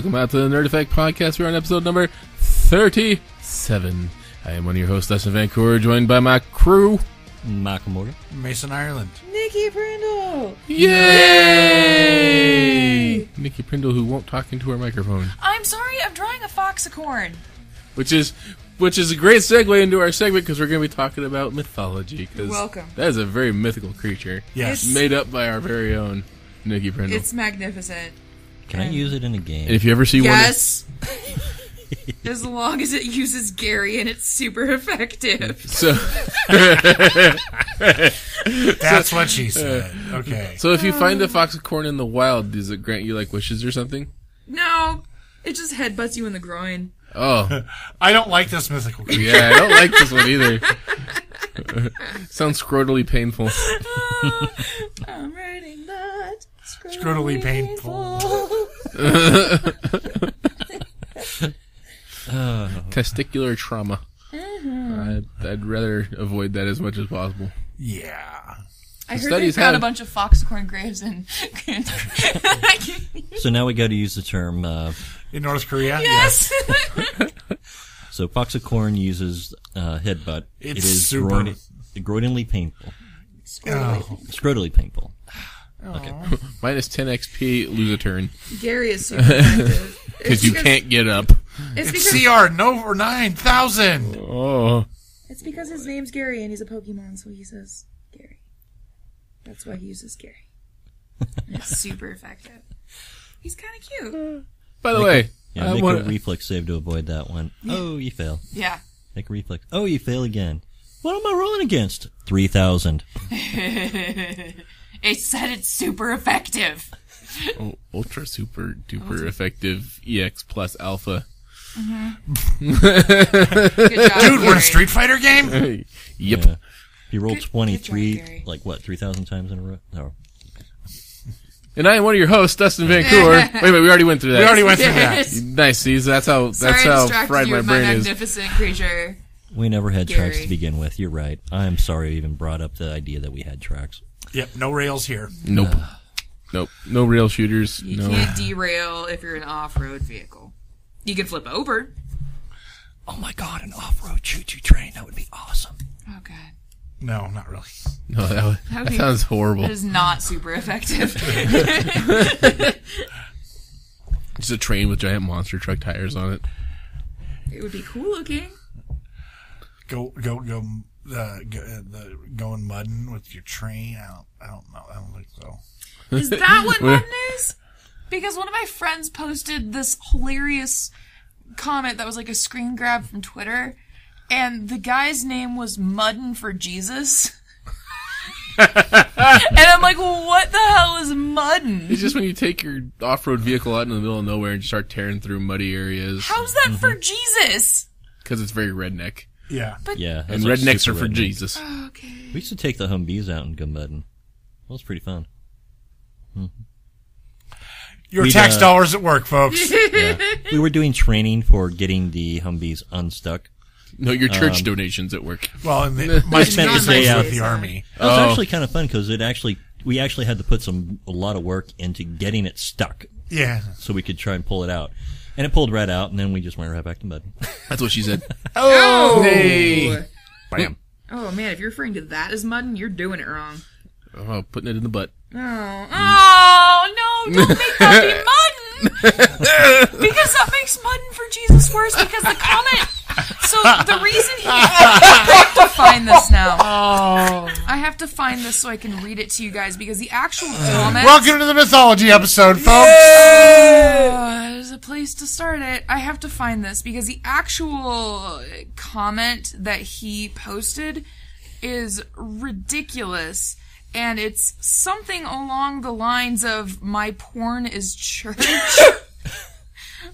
Welcome out to the Nerd Effect Podcast. We're on episode number 37. I am one of your hosts, Dustin Vancouver, joined by my crew. Nakamura. Mason Ireland. Nikki Prindle! Yay! Nikki Prindle, who won't talk into her microphone. I'm sorry, I'm drawing a foxicorn. Which is which is a great segue into our segment because we're going to be talking about mythology. 'cause welcome. That is a very mythical creature. Yes. It's- Made up by our very own Nikki Prindle. It's magnificent. Can I use it in a game? and if you ever see one Yes. as long as it uses Gary and it's super effective. one. So, That's what she said. Okay. so if you find a foxicorn in the wild, does it grant you like wishes or something? No, it just headbutts you in the groin. Oh, I don't like this mythical creature. yeah, I don't like this one either. Sounds scrotally painful. I'm ready not Scrotally painful. Testicular trauma. I'd, I'd rather avoid that as much as possible. Yeah. I heard they studies found have- a bunch of foxicorn graves in. so now we got to use the term. Uh, In North Korea? yes. so foxicorn uses uh, headbutt. It's it is super- groin- groinally painful. Oh. Scrotally painful. Minus 10 XP, lose a turn. Gary is super effective. Because It's you can't get up. It's It's because, CR Nova 9000. Oh. it's because his name's Gary and he's a Pokemon, so he says Gary. That's why he uses Gary. It's super effective. He's kind of cute. By the way, Yeah, I make wanna- a reflex save to avoid that one. Oh, you fail. Yeah. Make a reflex. Oh, you fail again. What am I rolling against? Three thousand. It said it's super effective. oh, ultra super duper effective EX plus alpha. Mm-hmm. Good job, Dude, we're in a Street Fighter game? yep. Yeah. If you roll Good- twenty-three, good job, like what, three thousand times in a row? No. And I am one of your hosts, Dustin Vancouver. wait, wait, we already went through that. We already went through that. Yes. Nice, see, that's how Sorry that's I how distracted fried you my with my brain is. magnificent creature. We never had tracks to begin with. You're right. I'm sorry I even brought up the idea that we had tracks. Yep, no rails here. Nope. Nope. No rail shooters. You no. can't derail if you're an off-road vehicle. You can flip over. Oh my god, an off-road choo-choo train. That would be awesome. Oh god, No, not really. No, that, would- That would that be- sounds horrible. that is not super effective. Just a train with giant monster truck tires on it. it would be cool looking. Go, go, go, go uh, the, going mudding with your train. I don't, I don't know. I don't think so. Is that what Where- Mudden is? Because one of my friends posted this hilarious comment that was like a screen grab from Twitter, and the guy's name was Mudden for Jesus. and I'm like, what the hell is Mudden? It's just when you take your off-road vehicle out in the middle of nowhere and you start tearing through muddy areas How's that for Jesus? because it's very redneck. Yeah. Yeah. And that's like rednecks are for redneck. Jesus. Okay. We used to take the Humvees out and go mudding. That was pretty fun. Your We'd, tax uh, dollars at work, folks. Yeah. we were doing training for getting the Humvees unstuck. No, your church Um, donations at work. Well, and the, my spent the day out- with the army. It was Oh. actually kind of fun because it actually we actually had to put some a lot of work into getting it stuck Yeah. so we could try and pull it out. And it pulled right out, and then we just went right back to mudding. That's what she said. Oh! Hey! Bam. Oh man, if you're referring to that as Mudden, you're doing it wrong. Oh, putting it in the butt. Oh, oh no! Don't make that be Mudden because that makes Mudden for Jesus worse. Because the comment. So the reason he, I have to find this now. I have to find this so I can read it to you guys because the actual comment. Welcome to the mythology episode, folks. Uh, there's a place to start it. I have to find this because the actual comment that he posted is ridiculous. And it's something along the lines of, my porn is church.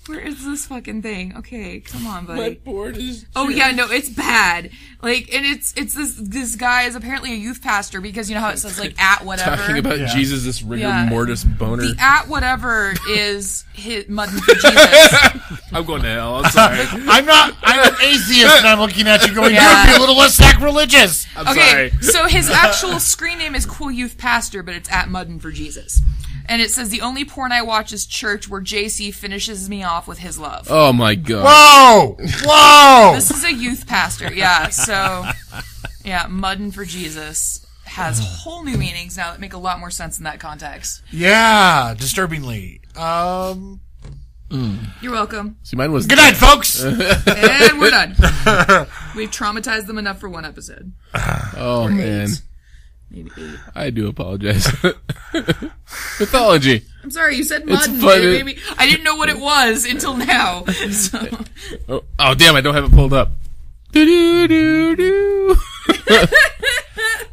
Where is this fucking thing? Okay, come on, buddy. My board is. Oh yeah, no, it's bad. Like, and it's it's this this guy is apparently a youth pastor because you know how it says like at whatever. Talking about Yeah. Jesus, this rigor Yeah. mortis boner. the at whatever is his mudding for Jesus. I'm going to hell. I'm sorry. I'm not. I'm an atheist, and I'm looking at you going, Yeah. "You'd be a little less sacrilegious." I'm Okay, sorry. so his actual screen name is Cool Youth Pastor, but it's at Muddin for Jesus. And it says the only porn I watch is Church, where JC finishes me off with his love. Oh my god. Whoa! Whoa! This is a youth pastor, yeah. So, yeah, muddin' for Jesus has whole new meanings now that make a lot more sense in that context. yeah, disturbingly. Um, You're welcome. See, mine was good night, folks. And we're done. We've traumatized them enough for one episode. Oh man, Maybe eight. I do apologize. Mythology. I'm sorry, you said It's muddin'. funny. Maybe I didn't know what it was until now. So, Oh, oh damn! I don't have it pulled up. Do do do do.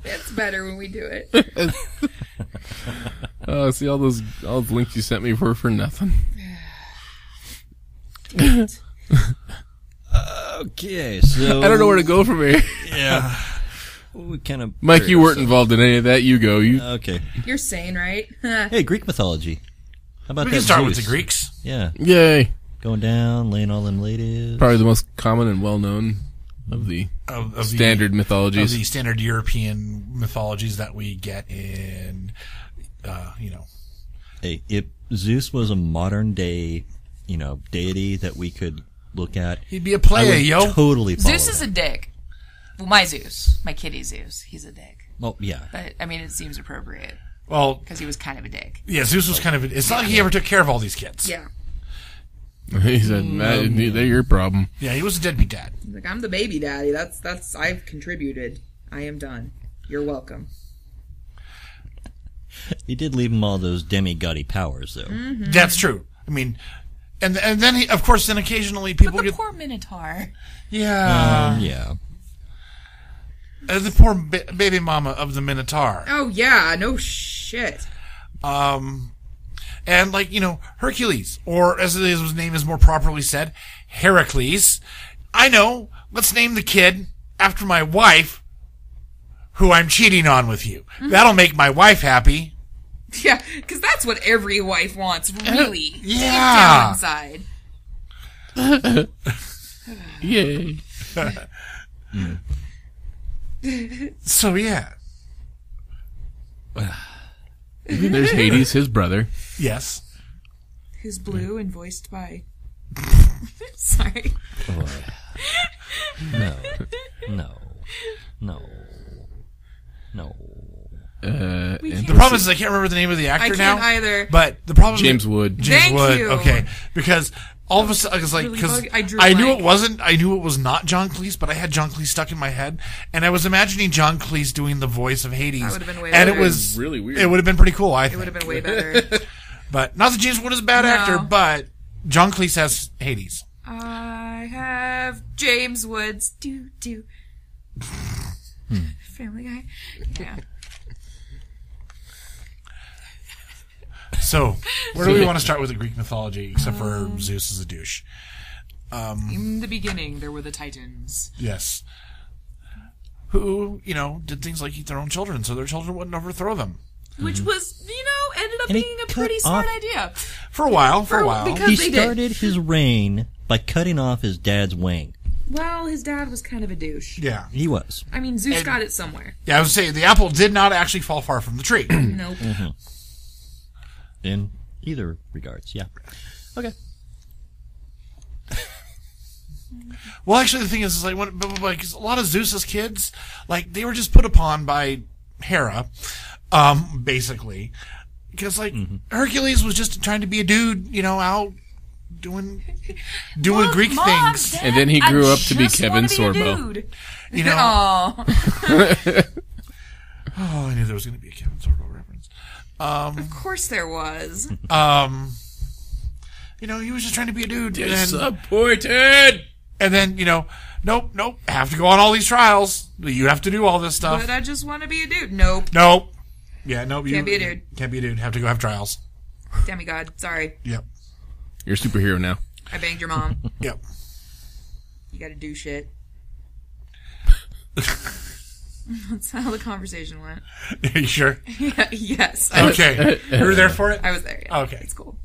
it's better when we do it. Oh, see all those all those links you sent me were for nothing. Okay, so I don't know where to go from here. Yeah, we kind of Mike, you weren't involved in any of that. You go. You Okay. You're sane, right? Hey, Greek mythology. How about we that? can start with Zeus? the Greeks. Yeah, yay! going down, laying all them ladies. Probably the most common and well known of the Of, of standard the, of mythologies. the standard European mythologies that we get in, uh, you know, Hey, if Zeus was a modern day, you know, deity that we could look at, he'd be a I player, would yo. totally follow Zeus is that. a dick. Well, my Zeus, my kitty Zeus, he's a dick. Well, yeah. But I mean, it seems appropriate well, because he was kind of a dick. yeah, Zeus was kind of. It's not like he ever took care of all these kids. Yeah. he said, "Nah, "They're your problem." Yeah, he was a deadbeat dad. Like I'm the baby daddy. That's that's I've contributed. I am done. You're welcome. He did leave him all those demigody powers, though. Mm-hmm. That's true. I mean, and and then he, of course, then occasionally people But the get poor Minotaur. yeah, Um, yeah. Uh, the poor ba- baby mama of the Minotaur. Oh yeah, no shit. Um, and like you know Hercules, or as his name is more properly said, Heracles. I know. Let's name the kid after my wife, who I'm cheating on with you. That'll make my wife happy. Yeah, because that's what every wife wants, really. Deep yeah. down inside. Yay! So yeah, There's Hades, his brother. yes. Who's blue and voiced by. Sorry. Oh, no. No. No. No. Uh, The problem is I can't remember the name of the actor I now. can't either. But the problem James Wood. James Thank Wood. you. Okay, because all of a sudden, it's like Really because bug- I drew I knew blank. it wasn't. I knew it was not John Cleese, but I had John Cleese stuck in my head, and I was imagining John Cleese doing the voice of Hades. That would've been way and it better. was Really weird. It would have been pretty cool. I It think. would have been way better. But not that James Wood is a bad No. actor, but John Cleese has Hades. I have James Woods. Do do. Family Guy. Yeah. So where do we want to start with the Greek mythology, except for Zeus is a douche? Um, In the beginning, there were the Titans. Yes. Who you know did things like eat their own children, so their children wouldn't overthrow them Which mm-hmm. was, you know, ended up And he being a cut pretty smart off- idea. for a while. For, For- a while. because- He they did. started his reign by cutting off his dad's wing. Well, his dad was kind of a douche. yeah. He was. I mean, Zeus And- got it somewhere. Yeah, I was saying the apple did not actually fall far from the tree. Nope. Mm-hmm. In either regards, yeah. Okay. well, actually, the thing is, is like, when, but- but, like a lot of Zeus's kids, like they were just put upon by Hera, um, basically, because like Hercules was just trying to be a dude, you know, out doing doing Look, Greek Mom, things. Dad, And then he I grew up to be Kevin wanna be Sorbo. dude. You know, oh, I knew there was going to be a Kevin Sorbo reference. of course there was. Um, you know, he was just trying to be a dude, and then, Disappointed. and then you know, nope, nope, have to go on all these trials. You have to do all this stuff. But I just want to be a dude. Nope. Nope. Yeah, nope. Can't you, be a dude. Can't be a dude. Have to go have trials. Demigod. Sorry. Yep. You're a superhero now. I banged your mom. Yep. You gotta do shit. That's how the conversation went. Are you sure? Yeah, yes. I was, Okay. you were there for it? I was there. Yeah. Okay. It's cool.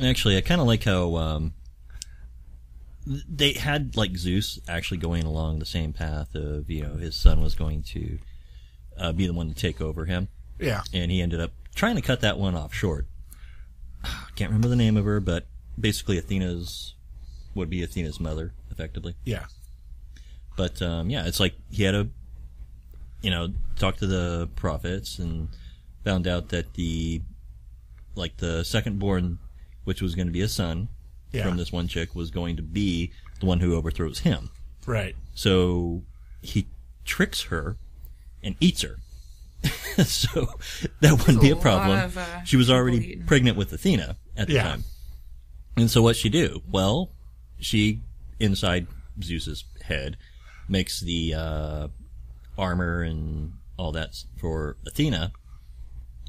Actually, I kind of like how um, th- they had like Zeus actually going along the same path of you know his son was going to uh, be the one to take over him, Yeah. and he ended up trying to cut that one off short. can't remember the name of her, but basically Athena's would be Athena's mother, effectively. Yeah. But um, yeah, it's like he had to, you know, talked to the prophets and found out that the, like the second born, which was going to be a son Yeah. from this one chick, was going to be the one who overthrows him. Right. So he tricks her and eats her. so that wouldn't be a a problem. of, uh, she was already eating. pregnant with Athena at the Yeah. time. And so what she do? Well, she inside Zeus's head makes the uh, armor and all that for Athena,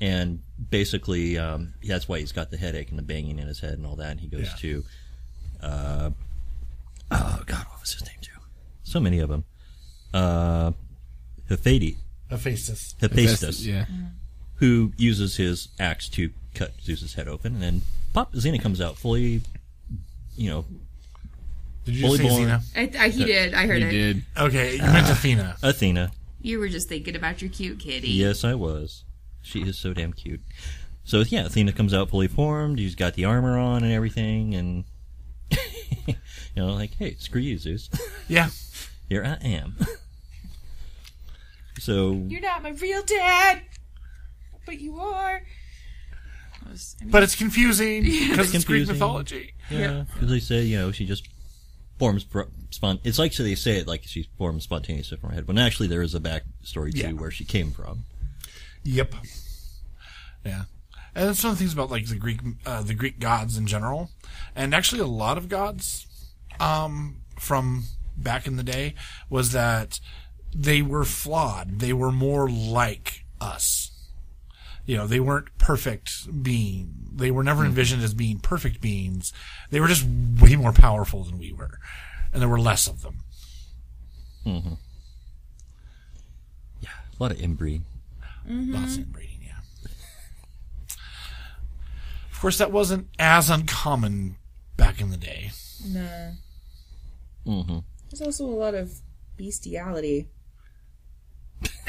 and basically um, that's why he's got the headache and the banging in his head and all that. And he goes Yeah. to, uh, oh god, what was his name too? So many of them. Uh, Hephaestus, Hephaestus. Hephaestus, Yeah. who uses his axe to cut Zeus's head open, and then pop, Xena comes out fully, you know, Did you Fully say born. I, I, he did. I heard He it. did. Okay, you meant Athena. Athena. You were just thinking about your cute kitty. Yes, I was. She is so damn cute. So yeah, Athena comes out fully formed. He's got the armor on and everything, and you know, like, hey, screw you, Zeus. Yeah. Here I am. so You're not my real dad, but you are. Was- I mean, But it's confusing because it's Greek mythology. yeah, because they say you know she just forms fr- spon. It's like so they say it like she forms spontaneously from her head, when actually there is a backstory to Yeah. where she came from. Yep. Yeah. And that's one of the things about like the Greek, uh, the Greek gods in general, and actually a lot of gods, um, from back in the day, was that they were flawed. They were more like us. You know, they weren't perfect being. They were never hmm. envisioned as being perfect beings. They were just way more powerful than we were, and there were less of them. Mm-hmm. Yeah, a lot of inbreeding. Mm-hmm. Lots of mm-hmm. inbreeding, yeah. Of course, that wasn't as uncommon back in the day. No. Mm-hmm. There's also a lot of bestiality.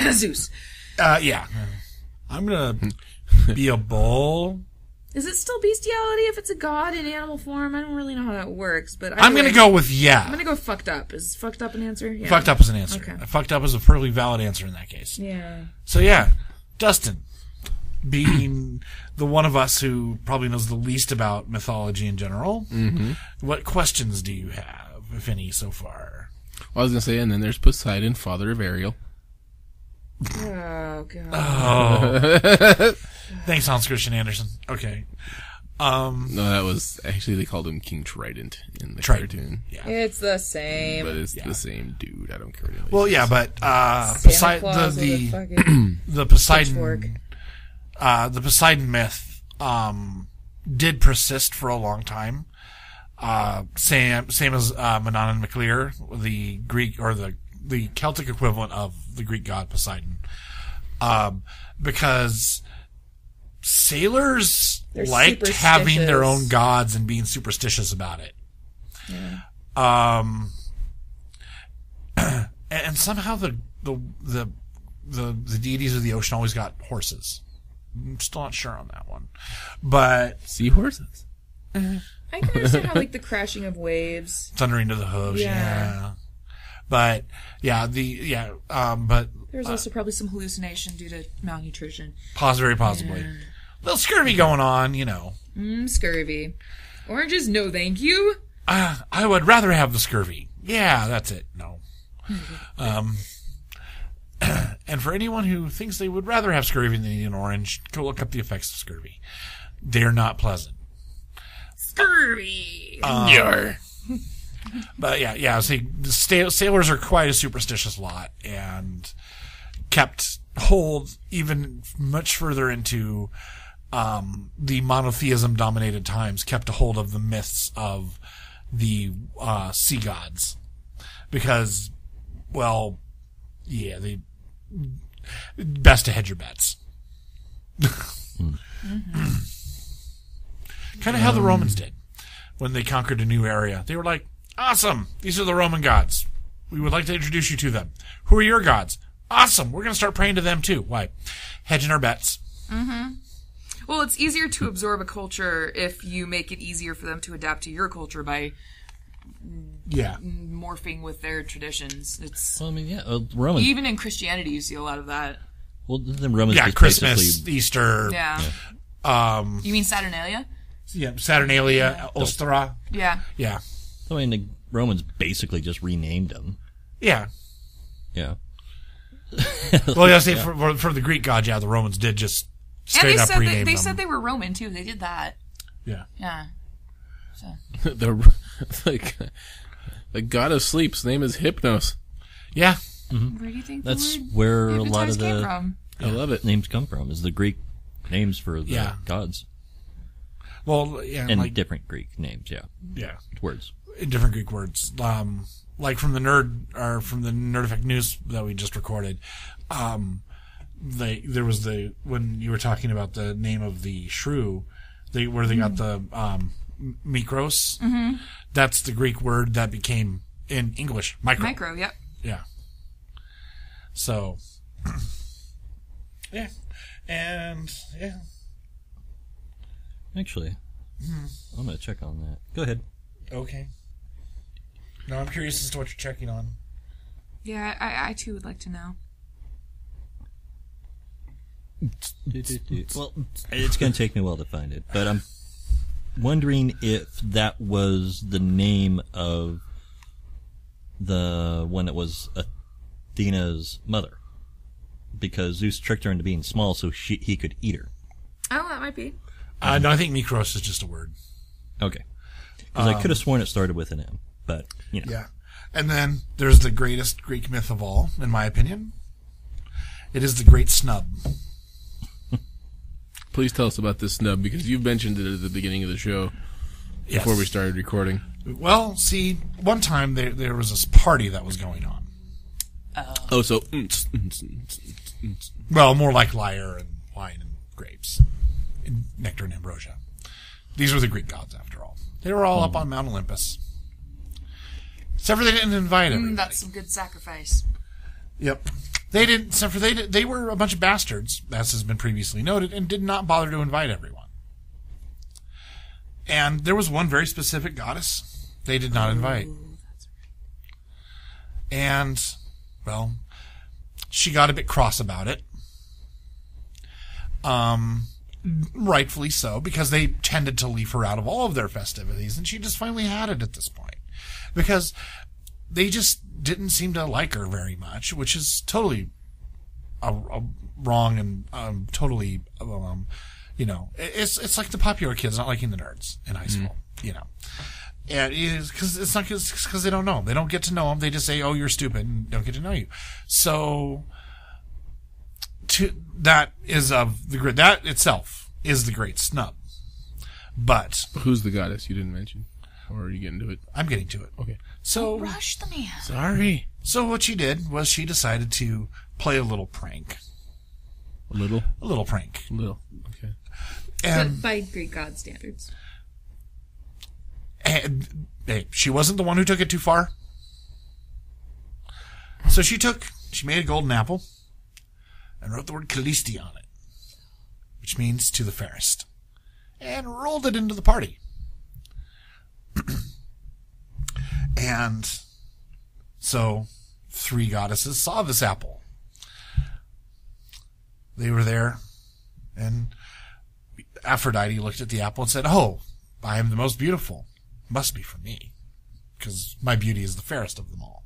Zeus. Uh, yeah. Uh-huh. I'm gonna be a bull. Is it still bestiality if it's a god in animal form? I don't really know how that works, but I'm gonna anyway, go with yeah. I'm gonna go fucked up. Is fucked up an answer? Yeah. Fucked up is an answer. Okay. Fucked up is a perfectly valid answer in that case. Yeah. So yeah, Dustin, being the one of us who probably knows the least about mythology in general, mm-hmm. what questions do you have, if any, so far? Well, I was gonna say, and then there's Poseidon, father of Ariel. Oh god. Oh. Thanks, Hans Christian Andersen. Okay. Um, No, that was actually they called him King Trident in the Trident. cartoon, yeah. It's the same. but it's Yeah. the same dude. I don't care. What Well, yeah, but uh, Santa Posei- Claus the with the the Poseidon uh, the Poseidon myth um, did persist for a long time. Uh, same same as uh, Manannán mac Lir, the Greek or the the Celtic equivalent of the Greek god Poseidon, um, because sailors They're liked having their own gods and being superstitious about it. Um, and, and somehow the, the the the the deities of the ocean always got horses. I'm still not sure on that one, but seahorses. I can understand how like the crashing of waves. thundering to the hooves, yeah. Yeah. But yeah, the yeah, um, but There's also probably some hallucination due to malnutrition. pos very possibly, little scurvy going on, you know. Mm, scurvy. Oranges, no thank you. Uh, I would rather have the scurvy. Yeah, that's it. No. um, and for anyone who thinks they would rather have scurvy than eat an orange, go look up the effects of scurvy. They're not pleasant. Scurvy. Um, But yeah, yeah. See, the sailors are quite a superstitious lot, and kept hold even much further into um, the monotheism-dominated times. Kept a hold of the myths of the uh, sea gods, because, well, yeah, they best to hedge your bets. Kind of how the Romans did when they conquered a new area. They were like, awesome, these are the Roman gods. We would like to introduce you to them. Who are your gods? Awesome, we're going to start praying to them too. Why? Hedging our bets. Well, it's easier to absorb a culture if you make it easier for them to adapt to your culture by Yeah. morphing with their traditions. It's Well, I mean, yeah, uh, Romans. even in Christianity you see a lot of that. well, the Romans Yeah, Christmas, basically Easter, Yeah. um, You mean Saturnalia? yeah, Saturnalia, Ostara. Yeah. Yeah. I mean, the Romans basically just renamed them. Yeah. Yeah. Well, yeah, say for, for, for the Greek gods, yeah, the Romans did just And straight they up said rename they, they them. said they were Roman too. They did that. yeah. Yeah. So. the like the god of sleep's name is Hypnos. Yeah. Mm-hmm. Where do you think That's the word where a lot hypnotize of came the from? I love it. names come from, is the Greek names for the Yeah. gods. Well, yeah, And like, different Greek names, yeah. yeah. Words. Different Greek words. Um, like from the nerd or from the Nerd Effect news that we just recorded. Um, they there was the when you were talking about the name of the shrew, they where they got the um, m- mikros. Mm-hmm. That's the Greek word that became in English micro. Micro. Yep. Yeah. So. yeah, and yeah. Actually, I'm going to check on that. Go ahead. Okay. Now I'm curious as to what you're checking on. Yeah, I, I too would like to know. Well, it's going to take me a while to find it, but I'm wondering if that was the name of the one that was Athena's mother. Because Zeus tricked her into being small so she, he could eat her. Oh, that might be. Uh, no, I think mikros is just a word. Okay. Because I could have sworn it started with an M, but, you know. Yeah. And then there's the greatest Greek myth of all, in my opinion. It is the Great Snub. Please tell us about this snub because you've mentioned it at the beginning of the show Yes. before we started recording. Well, see, one time there there was this party that was going on. Oh, so mm, mm, mm, mm. Well, more like lyre and wine and grapes, and nectar and ambrosia. These were the Greek gods, after all. They were all up on Mount Olympus. Except for they didn't invite everybody. Mm, that's some good sacrifice. Yep. They didn't. Except for they they were a bunch of bastards, as has been previously noted, and did not bother to invite everyone. And there was one very specific goddess they did not invite. And, well, she got a bit cross about it. Um, rightfully so, because they tended to leave her out of all of their festivities, and she just finally had it at this point. Because they just didn't seem to like her very much, which is totally a, a wrong and um, totally, um, you know, it's it's like the popular kids not liking the nerds in high school, you know. And because it's not because they don't know. They don't get to know them. They just say, "Oh, you're stupid," and don't get to know you. So, to that is of the great that itself is the great snub. But Who's the goddess you didn't mention? Or are you getting to it? I'm getting to it. Okay. So, Rush the man. Sorry. so what she did was she decided to play a little prank, A little. a little prank, A little. Okay. and But by Greek god standards. and hey, she wasn't the one who took it too far. So she took, she made a golden apple and wrote the word Kallisti on it, which means to the fairest, and rolled it into the party. and so three goddesses saw this apple. They were there, and Aphrodite looked at the apple and said, Oh, I am the most beautiful. Must be for me, because my beauty is the fairest of them all.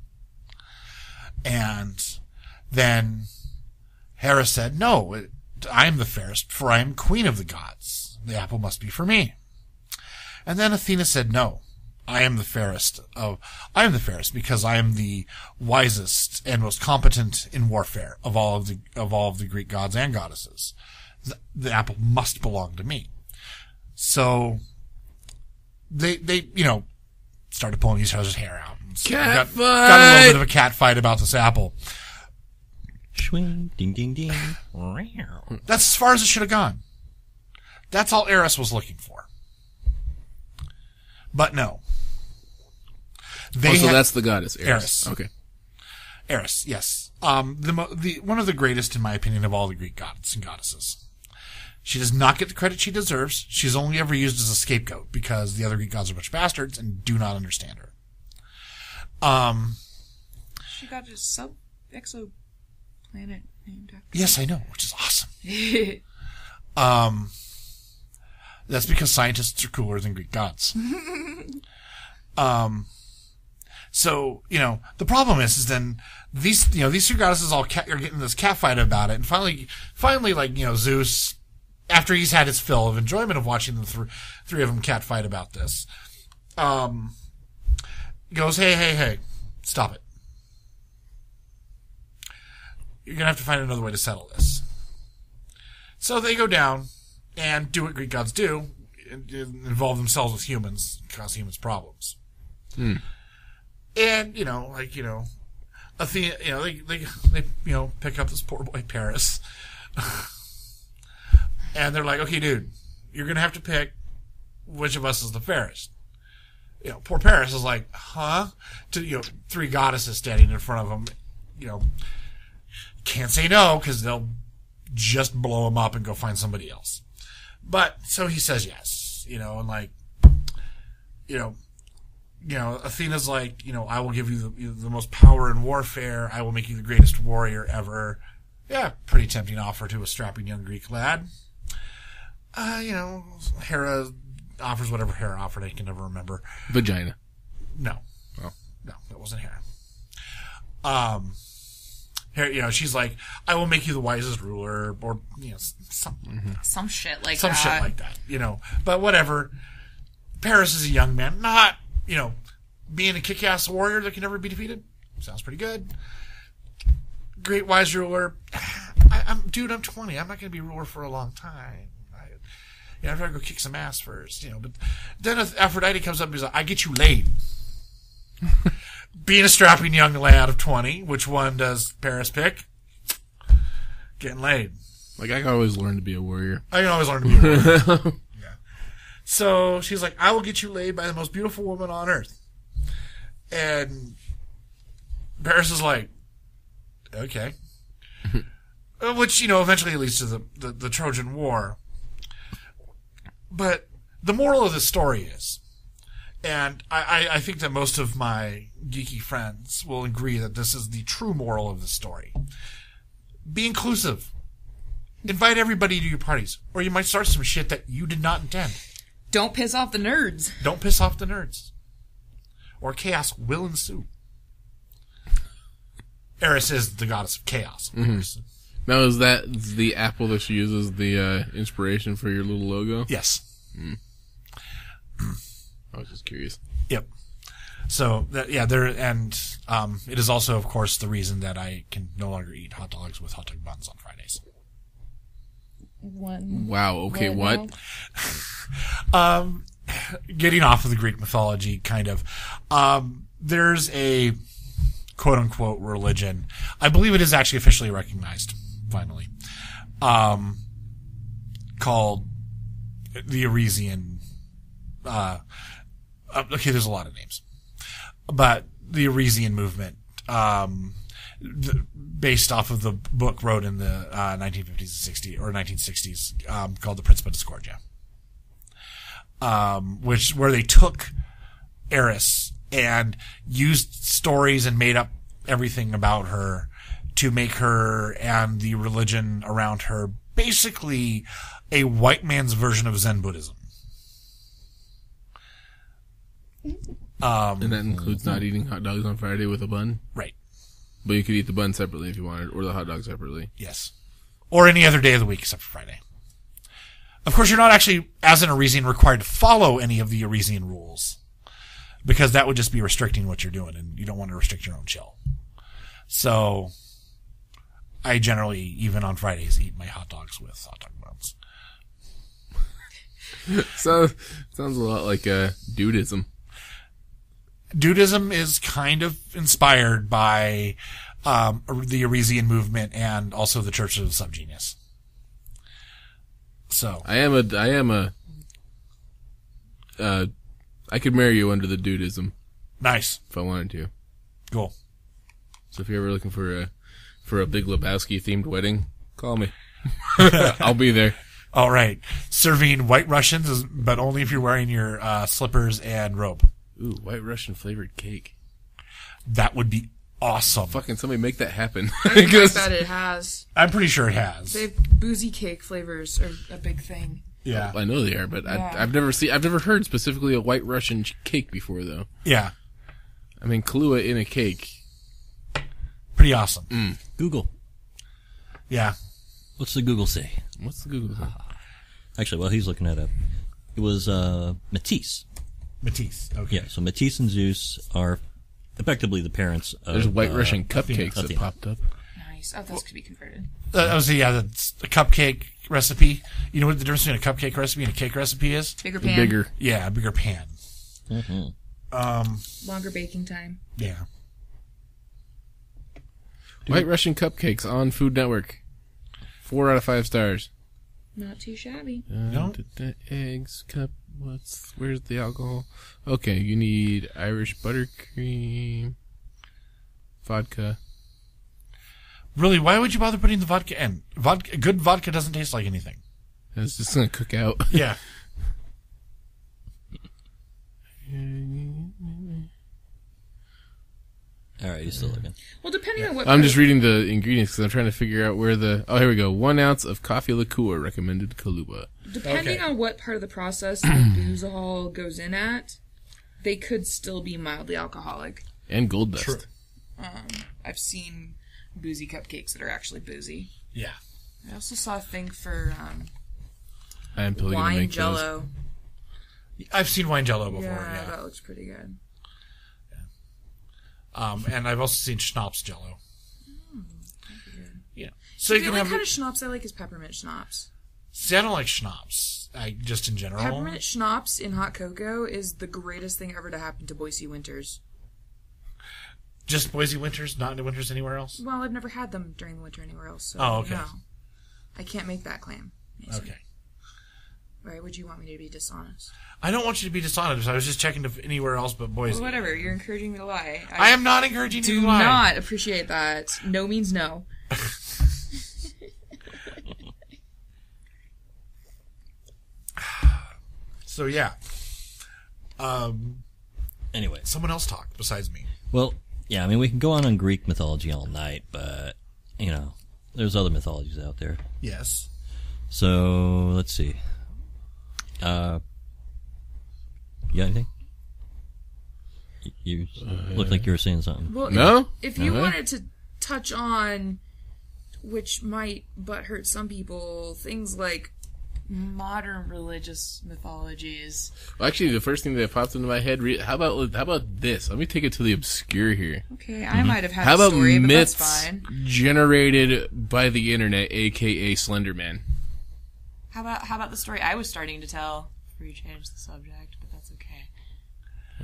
And then Hera said, No, it, I am the fairest, for I am queen of the gods. The apple must be for me. And then Athena said, No, I am the fairest of, I am the fairest because I am the wisest and most competent in warfare of all of the, of all of the Greek gods and goddesses. The, the apple must belong to me. So, they, they, you know, started pulling each other's hair out. Cat got, got a little bit of a cat fight about this apple. Swing, ding, ding, ding. That's as far as it should have gone. That's all Eris was looking for. But no. They Oh, so had- that's the goddess. Eris. Eris. Okay. Eris, yes. Um, the, the one of the greatest, in my opinion, of all the Greek gods and goddesses. She does not get the credit she deserves. She's only ever used as a scapegoat because the other Greek gods are much bastards and do not understand her. Um, She got a sub exoplanet named after. yes, I know, which is awesome. Um, that's because scientists are cooler than Greek gods. um, so you know the problem is, is then these you know these two goddesses all cat, are getting this cat fight about it, and finally, finally, like you know Zeus, after he's had his fill of enjoyment of watching the th- three of them cat fight about this, um, goes, hey, hey, hey, stop it. You're gonna have to find another way to settle this. So they go down and do what Greek gods do, in- in- involve themselves with humans, cause humans problems. Hmm. And, you know, like, you know, Athena, you know, they, they, they, you know, pick up this poor boy Paris. and they're like, okay, dude, you're gonna have to pick which of us is the fairest. You know, poor Paris is like, huh? To, you know, three goddesses standing in front of him, you know, can't say no because they'll just blow him up and go find somebody else. But so he says yes, you know, and like, you know, you know, Athena's like, you know, I will give you the, you the most power in warfare. I will make you the greatest warrior ever. Yeah, pretty tempting offer to a strapping young Greek lad. Uh, you know, Hera offers whatever Hera offered. I can never remember. Vagina. No. Oh. No, that wasn't Hera. Um, you know, she's like, I will make you the wisest ruler, or, you know, some, mm-hmm. Some shit like some that. shit like that, you know. But whatever. Paris is a young man, not, you know, being a kick ass warrior that can never be defeated. Sounds pretty good. Great wise ruler. I, I'm, dude, I'm 20. I'm not going to be a ruler for a long time. I, you know, I've got to go kick some ass first, you know. But then Aphrodite comes up and he's like, I get you laid. Being a strapping young lad of 20, which one does Paris pick? Getting laid. Like I can always learn to be a warrior. I can always learn to be a warrior. yeah. So she's like, I will get you laid by the most beautiful woman on earth. And Paris is like, okay. Uh, Which, you know, eventually leads to the, the, the Trojan War. But the moral of the story is, and I, I, I think that most of my geeky friends will agree that this is the true moral of the story. Be inclusive. Invite everybody to your parties, or you might start some shit that you did not intend. Don't piss off the nerds. Don't piss off the nerds. Or chaos will ensue. Eris is the goddess of chaos, of course. Now is that the apple that she uses the uh, inspiration for your little logo? Yes. I was just curious. Yep. So that, yeah, there and um, it is also, of course, the reason that I can no longer eat hot dogs with hot dog buns on Fridays. One. Wow. Okay. What What? Um, getting off of the Greek mythology, kind of. Um, there's a quote unquote religion. I believe it is actually officially recognized, finally. Um, called the Erisian. Uh, uh, okay, there's a lot of names, but the Erisian movement, um, th- based off of the book wrote in the uh, 1950s and 60s or 1960s, um, called the Principia Discordia um, which where they took Eris and used stories and made up everything about her to make her and the religion around her basically a white man's version of Zen Buddhism. Um, And that includes not eating hot dogs on Friday with a bun. right. But you could eat the bun separately if you wanted, or the hot dog separately. Yes. Or any other day of the week except for Friday. Of course, you're not actually, as an Erisian, required to follow any of the Erisian rules. Because that would just be restricting what you're doing, and you don't want to restrict your own chill. So, I generally, even on Fridays, eat my hot dogs with hot dog buns. So sounds a lot like uh, dudism. Dudism is kind of inspired by um, the Erisian movement and also the Church of the Subgenius. So, I am a. I am a. Uh, I could marry you under the dudism nice. if I wanted to. Cool. So if you're ever looking for a for a Big Lebowski themed wedding, call me. I'll be there. All right, serving White Russians, is, but only if you're wearing your uh, slippers and robe. Ooh, White Russian flavored cake. That would be awesome. Fucking somebody make that happen. I bet it has. I'm pretty sure it has. They have boozy cake flavors are a big thing. Yeah, I know they are, but Yeah. I, I've never seen. I've never heard specifically a White Russian cake before, though. yeah, I mean, Kahlua in a cake. pretty awesome. Mm. Google. Yeah, What's the Google say? What's the Google? thing? Actually, well, he's looking at a. It was uh, Metis. Metis. Okay. Yeah, so Metis and Zeus are effectively the parents of. There's White uh, Russian cupcakes that popped up. Nice. Oh, those could be converted. Uh, I was yeah, that's a cupcake recipe. You know what the difference between a cupcake recipe and a cake recipe is? Bigger pan. bigger. Yeah, a bigger pan. Um, Longer baking time. yeah. White Russian cupcakes on Food Network. Four out of five stars. Not too shabby. Uh, No. d- d- eggs cup. What's where's the alcohol? Okay, you need Irish buttercream, vodka. Really, why would you bother putting the vodka in? Vodka, good vodka doesn't taste like anything. It's just gonna cook out. Yeah. All right, he's still looking. Well, depending on what. I'm just reading the ingredients because I'm trying to figure out where the. Oh, here we go. One ounce of coffee liqueur recommended Kahlua. Depending Okay. on what part of the process the boozahol goes in at, they could still be mildly alcoholic. and gold dust. True. I've seen boozy cupcakes that are actually boozy. Yeah. I also saw a thing for um, I am totally gonna wine make those. jello. I've seen wine jello before, Yeah, yeah. that looks pretty good. Um, and I've also seen schnapps jello. Yeah. So The you can only have. kind of schnapps I like is peppermint schnapps. See, I don't like schnapps. I just in general. Peppermint schnapps in hot cocoa is the greatest thing ever to happen to Boise winters. Just Boise winters, not in winters anywhere else. Well, I've never had them during the winter anywhere else. So Oh, okay. No, I can't make that claim. Okay. Why would you want me to be dishonest? I don't want you to be dishonest. I was just checking if anywhere else but boys. Well, whatever. You're encouraging me to lie. I am not encouraging you to lie. Do not appreciate that. No means no. So yeah. Um, Anyway, someone else talked besides me. well, yeah, I mean, we can go on on Greek mythology all night, but you know, there's other mythologies out there. Yes. So let's see. Uh, you got anything? You, you look like you were saying something. Well, No? if you No. wanted to touch on, which might but hurt some people, things like modern religious mythologies. Well, actually, the first thing that popped into my head. Re- how about how about this? Let me take it to the obscure here. Okay, I might have had Mm-hmm. How a about story, but myths that's fine. generated by the internet, aka Slenderman? How about how about the story I was starting to tell before you changed the subject? But that's okay.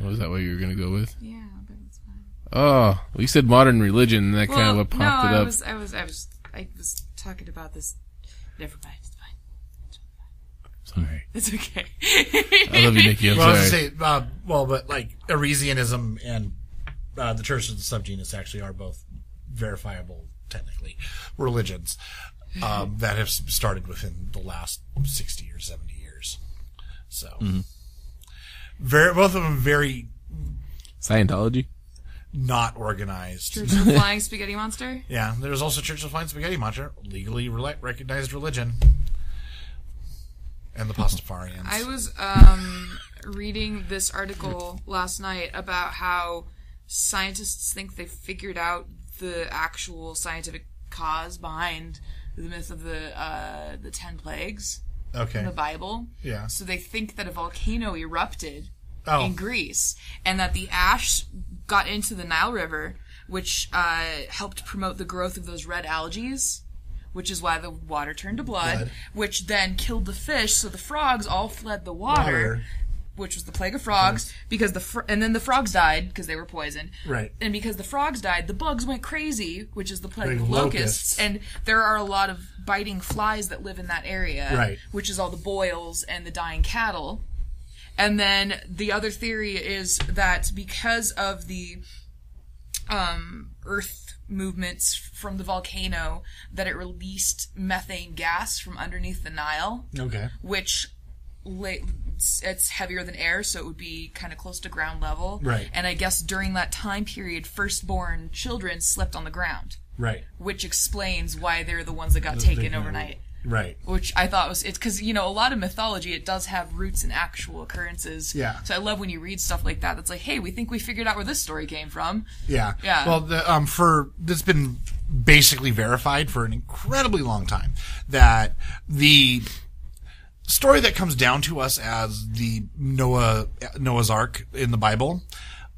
Oh, is that what you were gonna go with? Yeah, but it's fine. Oh, well, you said modern religion, and that kind of Well, what no, popped it I up. was I was I was I was talking about this. Never mind. It's fine. Sorry, It's okay. I love you, Nikki. I'm Well, I was gonna say, uh, well, but like Erisianism and uh, the Church of the SubGenius actually are both verifiable, technically, religions um, that have started within the last sixty or seventy years. So, very both of them very Scientology. not organized. Church of Flying Spaghetti Monster. Yeah, there's also Church of Flying Spaghetti Monster, legally rela- recognized religion, and the Pastafarians. I was um, reading this article last night about how scientists think they figured out the actual scientific cause behind the myth of the uh, the ten plagues okay. in the Bible. Yeah. So they think that a volcano erupted Oh. in Greece, and that the ash got into the Nile River, which uh, helped promote the growth of those red algae, which is why the water turned to blood, Blood. which then killed the fish. So the frogs all fled the water, Water. Which was the plague of frogs, because the fr- and then the frogs died because they were poisoned. Right. And because the frogs died, the bugs went crazy, which is the plague of locusts. locusts. And there are a lot of biting flies that live in that area, Right. which is all the boils and the dying cattle. And then the other theory is that because of the um, Earth movements from the volcano that it released methane gas from underneath the Nile, Okay. which la- it's heavier than air, so it would be kind of close to ground level. Right. And I guess during that time period, firstborn children slept on the ground, Right. which explains why they're the ones that got taken taken over. overnight. Right. Which I thought was it's because you know a lot of mythology it does have roots in actual occurrences. Yeah. So I love when you read stuff like that. That's like, hey, we think we figured out where this story came from. Yeah. Yeah. Well, the, um, for that's been basically verified for an incredibly long time that the story that comes down to us as the Noah Noah's Ark in the Bible,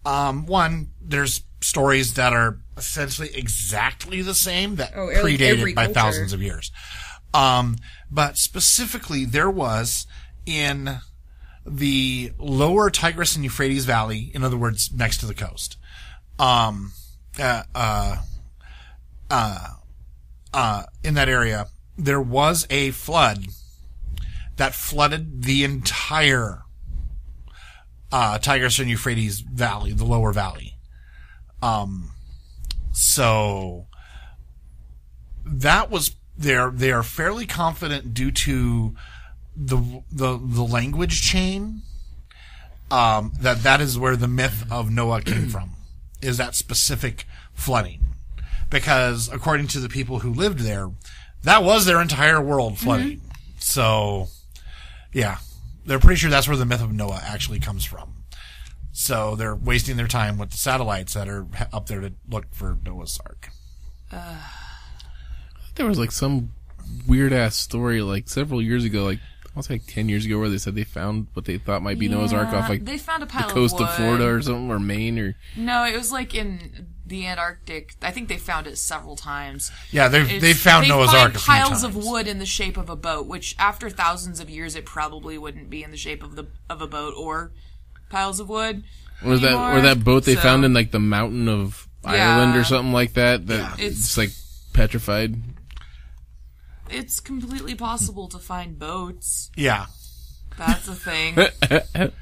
um, one there's stories that are essentially exactly the same that Oh, predated by culture. thousands of years. Um, but specifically, there was in the lower Tigris and Euphrates Valley, in other words, next to the coast. Um, uh, uh, uh, uh, in that area, there was a flood that flooded the entire uh, Tigris and Euphrates Valley, the lower valley. Um, so that was they're they are fairly confident due to the the the language chain um, that that is where the myth of Noah came from is that specific flooding. Because according to the people who lived there that was their entire world flooding. So yeah. They're pretty sure that's where the myth of Noah actually comes from. So they're wasting their time with the satellites that are up there to look for Noah's Ark. There was like some weird ass story like several years ago, like I'll say like ten years ago, where they said they found what they thought might be Noah's Ark off like they found a the coast of, of. Florida or something, or Maine, or No, it was like in the Antarctic. I think they found it several times. yeah they It's- they found they Noah's find Ark a few piles times. of wood in the shape of a boat, which after thousands of years, it probably wouldn't be in the shape of the of a boat or piles of wood. was that or that boat they So- found in like the mountain of Ireland or something like that? That It's- it's like petrified. It's completely possible to find boats. yeah That's a thing.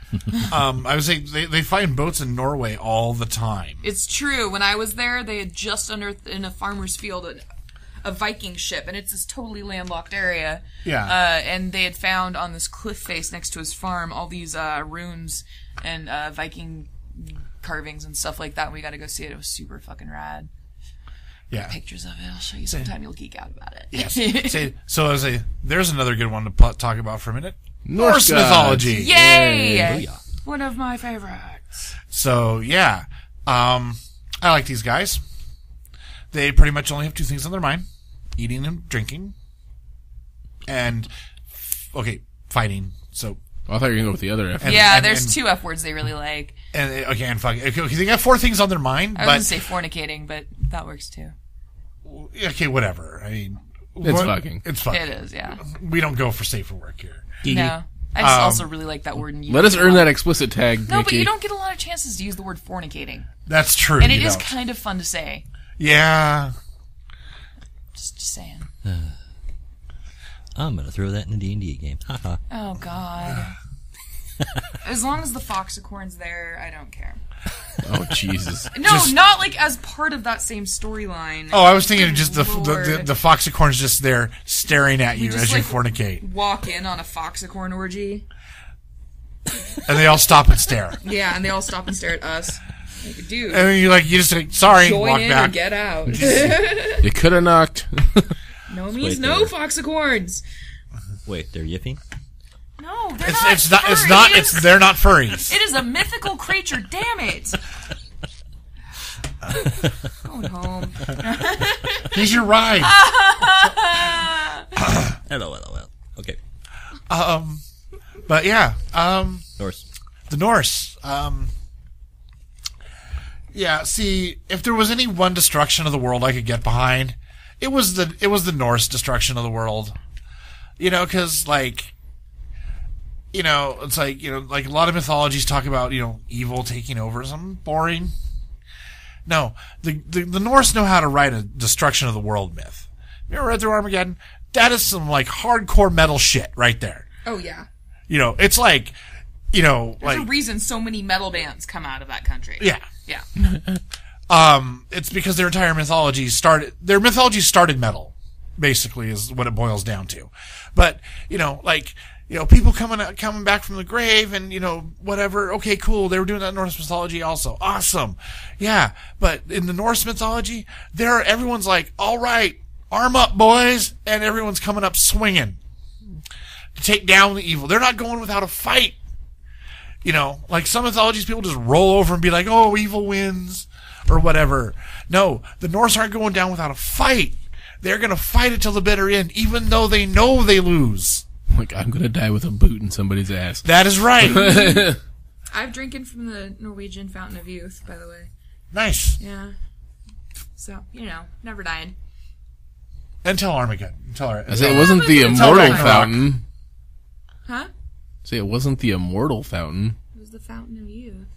Um, I would say they, they find boats in Norway all the time. It's true. When I was there, they had just unearthed in a farmer's field a, a Viking ship, and it's this totally landlocked area. Yeah. Uh, and they had found on this cliff face next to his farm all these uh, runes and uh, Viking carvings and stuff like that. And we got to go see it. It was super fucking rad. Yeah. Pictures of it. I'll show you sometime. You'll geek out about it. Yes. Say, so I was say, there's another good one to talk about for a minute. Norse Norse mythology. Yay! One of my favorites. So yeah, um, I like these guys. They pretty much only have two things on their mind: eating and drinking, and okay, fighting. So I thought you were gonna go with the other F. and, yeah, and- there's and, two F words they really like. and okay, and fucking. Okay, okay, they got four things on their mind, I was but gonna say fornicating, but that works too. okay, whatever. I mean, It's what- fucking. It's fucking. It is, yeah. We don't go for safer work here. No. I just Um, also really like that word. And you Let us don't earn get a that lot- explicit tag. No, but Mickey. you don't get a lot of chances to use the word fornicating, That's true. and it you is don't. kind of fun to say. Yeah. Just, just saying. I'm gonna throw that in a D&D game. Haha. Oh God. as long as the foxicorn's there, I don't care. Oh Jesus! No, Just- not like as part of that same storyline. Oh, I was thinking of just the the, the, Lord. the foxicorn's just there staring at you just, as you fornicate, Walk in on a foxicorn orgy. and they all stop and stare. Yeah, and they all stop and stare at us. Like, dude, And then you like you just like sorry, join walk in back. or get out. You could have knocked. no means Wait no, there. foxicorns. Wait, they're yipping? No, they're It's not. it's not it's not it's they're not furries. It is a mythical creature. Damn it. Going home. He's your ride. Hello, hello, hello. Okay. Um, but yeah, um, Norse. the Norse. Um, yeah. See, if there was any one destruction of the world I could get behind, it was the it was the Norse destruction of the world. You know, because like, you know, it's like you know, like a lot of mythologies talk about you know evil taking over. Some boring. No, the, the the Norse know how to write a destruction of the world myth. You ever read through Armageddon? That is some like hardcore metal shit right there. Oh yeah. You know, it's like, you know, There's like a reason so many metal bands come out of that country. yeah. Yeah. um, it's because their entire mythology started. Their mythology started metal, basically, is what it boils down to. But you know, like you know, people coming out, coming back from the grave, and you know, whatever. Okay, cool. They were doing that in Norse mythology also. Awesome, yeah. But in the Norse mythology, there everyone's like, all right, arm up, boys, and everyone's coming up swinging to take down the evil. They're not going without a fight. You know, like some mythologies, people just roll over and be like, "Oh, evil wins," or whatever. No, the Norse aren't going down without a fight. They're going to fight it till the bitter end, even though they know they lose. Like I'm gonna die with a boot in somebody's ass. That is right. I've drinking from the Norwegian Fountain of Youth, by the way. nice. Yeah. So, you know, never dying. Until Armageddon. Until Ar- I say it wasn't the immortal fountain. Huh? Say it wasn't the immortal fountain. It was the Fountain of Youth.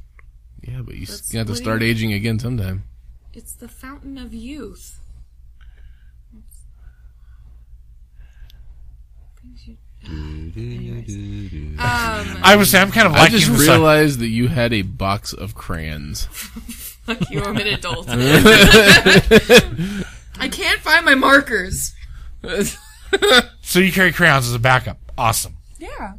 Yeah, but you s- That's you have to start you- aging again sometime. It's the Fountain of Youth. Um, I was saying, I'm kind of I liking just the sci- realized that you had a box of crayons. fuck you, I'm an adult. I can't find my markers. So you carry crayons as a backup. Awesome. Yeah.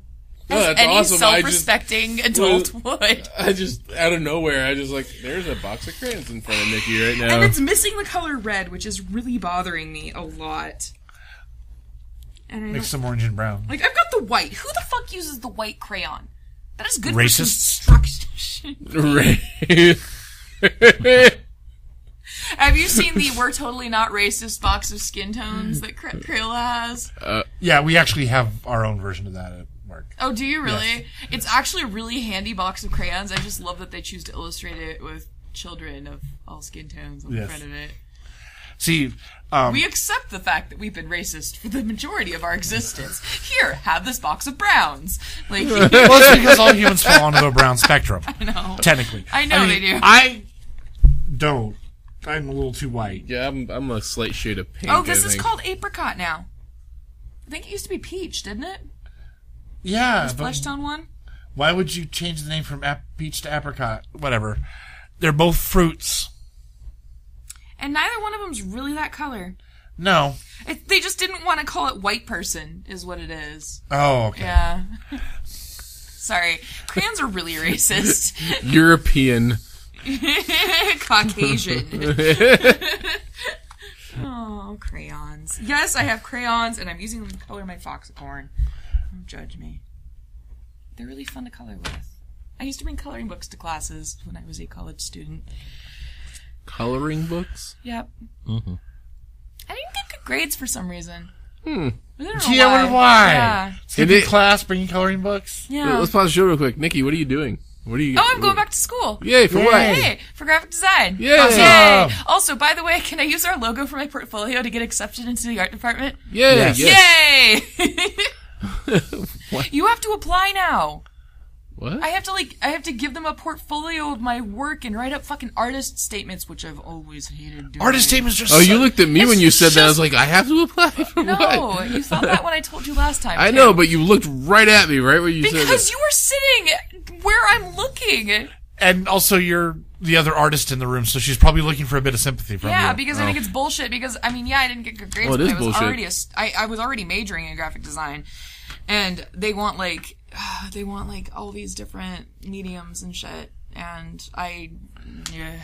Oh, As that's any awesome. I just- self-respecting adult would. I just out of nowhere, I just like there's a box of crayons in front of Nikki right now. And it's missing the color red, which is really bothering me a lot. And I Make don't, some orange and brown. like I've got the white. Who the fuck uses the white crayon? That is good Racists. for construction. Have you seen the "We're totally not racist" box of skin tones that Cra- Crayola has? Uh, yeah, we actually have our own version of that at work. Oh, do you really? It's actually a really handy box of crayons. I just love that they choose to illustrate it with children of all skin tones on Yes. the front of it. See, um, We accept the fact that we've been racist for the majority of our existence. Here, have this box of browns. Like, well, it's because all humans fall onto the brown spectrum. I know. Technically, I know they do. I don't. I'm a little too white. yeah, I'm, I'm a slight shade of pink. oh, this I is think. called apricot now. I think it used to be peach, didn't it? Yeah, but Flesh tone one. why would you change the name from ap- peach to apricot? Whatever. They're both fruits. And neither one of them's really that color. No. It, they just didn't want to call it white person, is what it is. Oh, okay. Yeah. Sorry. Crayons are really racist. European. Caucasian. oh, crayons. Yes, I have crayons, and I'm using them to color my foxicorn. Don't judge me. They're really fun to color with. I used to bring coloring books to classes when I was a college student. Coloring books? Yep. Mhm. I didn't get good grades for some reason. Hmm. I don't know Gee, I wonder why. Yeah. Skipping It- class, bringing coloring books. Yeah. Let's pause the show real quick. Nikki, what are you doing? What are you? Oh, I'm going back to school. Yay, for what? Yay. Hey, for graphic design. Yay. Awesome. Also, by the way, can I use our logo for my portfolio to get accepted into the art department? Yay! Yes. Yes. Yay! you have to apply now. What? I have to like I have to give them a portfolio of my work and write up fucking artist statements, which I've always hated doing. Artist statements are oh, you looked at me when you said that. I was like, I have to apply for No, what? you thought that when I told you last time. I too. know, but you looked right at me right when you said because you were sitting where I'm looking. And also, you're the other artist in the room, so she's probably looking for a bit of sympathy from Yeah, you. because I think oh. it's bullshit. Because I mean, yeah, I didn't get good grades, Oh, it but is I was bullshit. already a, I, I was already majoring in graphic design, and they want like they want like all these different mediums and shit, and I yeah.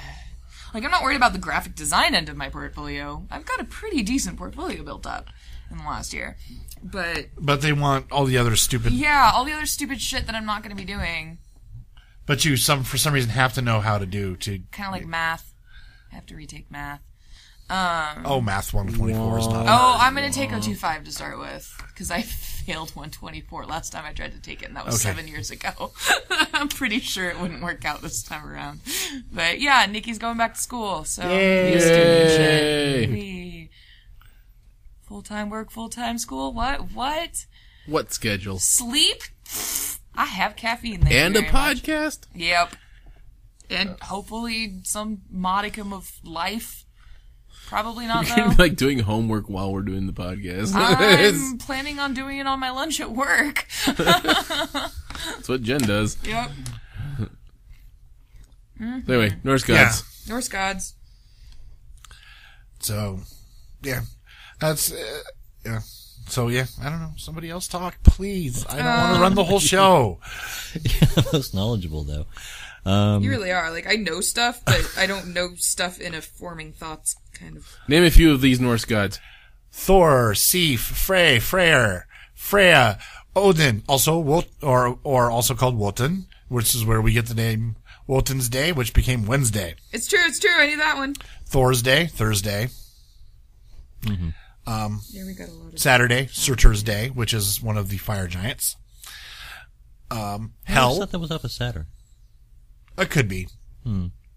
Like I'm not worried about the graphic design end of my portfolio. I've got a pretty decent portfolio built up in the last year. But but they want all the other stupid. yeah, all the other stupid shit that I'm not going to be doing, But you, some for some reason, have to know how to do to. kind of like math. I have to retake math. Um, Oh, math one twenty four is not. Oh, I'm gonna take 025 to start with because I failed 124 last time I tried to take it, and that was Okay. seven years ago. I'm pretty sure it wouldn't work out this time around. But yeah, Nikki's going back to school, so Yay! full time work, full time school. What? What? What schedule? Sleep? I have caffeine. Thank And a very much. podcast? Yep. And hopefully some modicum of life. Probably not though. like doing homework while we're doing the podcast. I'm planning on doing it on my lunch at work. That's what Jen does. Yep. Anyway, Norse Yeah. gods. Norse gods. So, yeah, that's uh, yeah. So yeah, I don't know. Somebody else talk, please. I don't want to run the whole show. yeah, Most knowledgeable though. Um, You really are. Like I know stuff, but I don't know stuff in a forming thoughts kind of. Name a few of these Norse gods. Thor, Sif, Frey, Freyr, Freya, Odin, also Wot, or or also called Wotan, which is where we get the name Wotan's Day, which became Wednesday. It's true. It's true. I knew that one. Thor's Day, Thursday. Yeah, we got a lot of. Saturday, Surtur's Day, which is one of the fire giants. Um, I Hell, thought that was off of Saturn. it could be.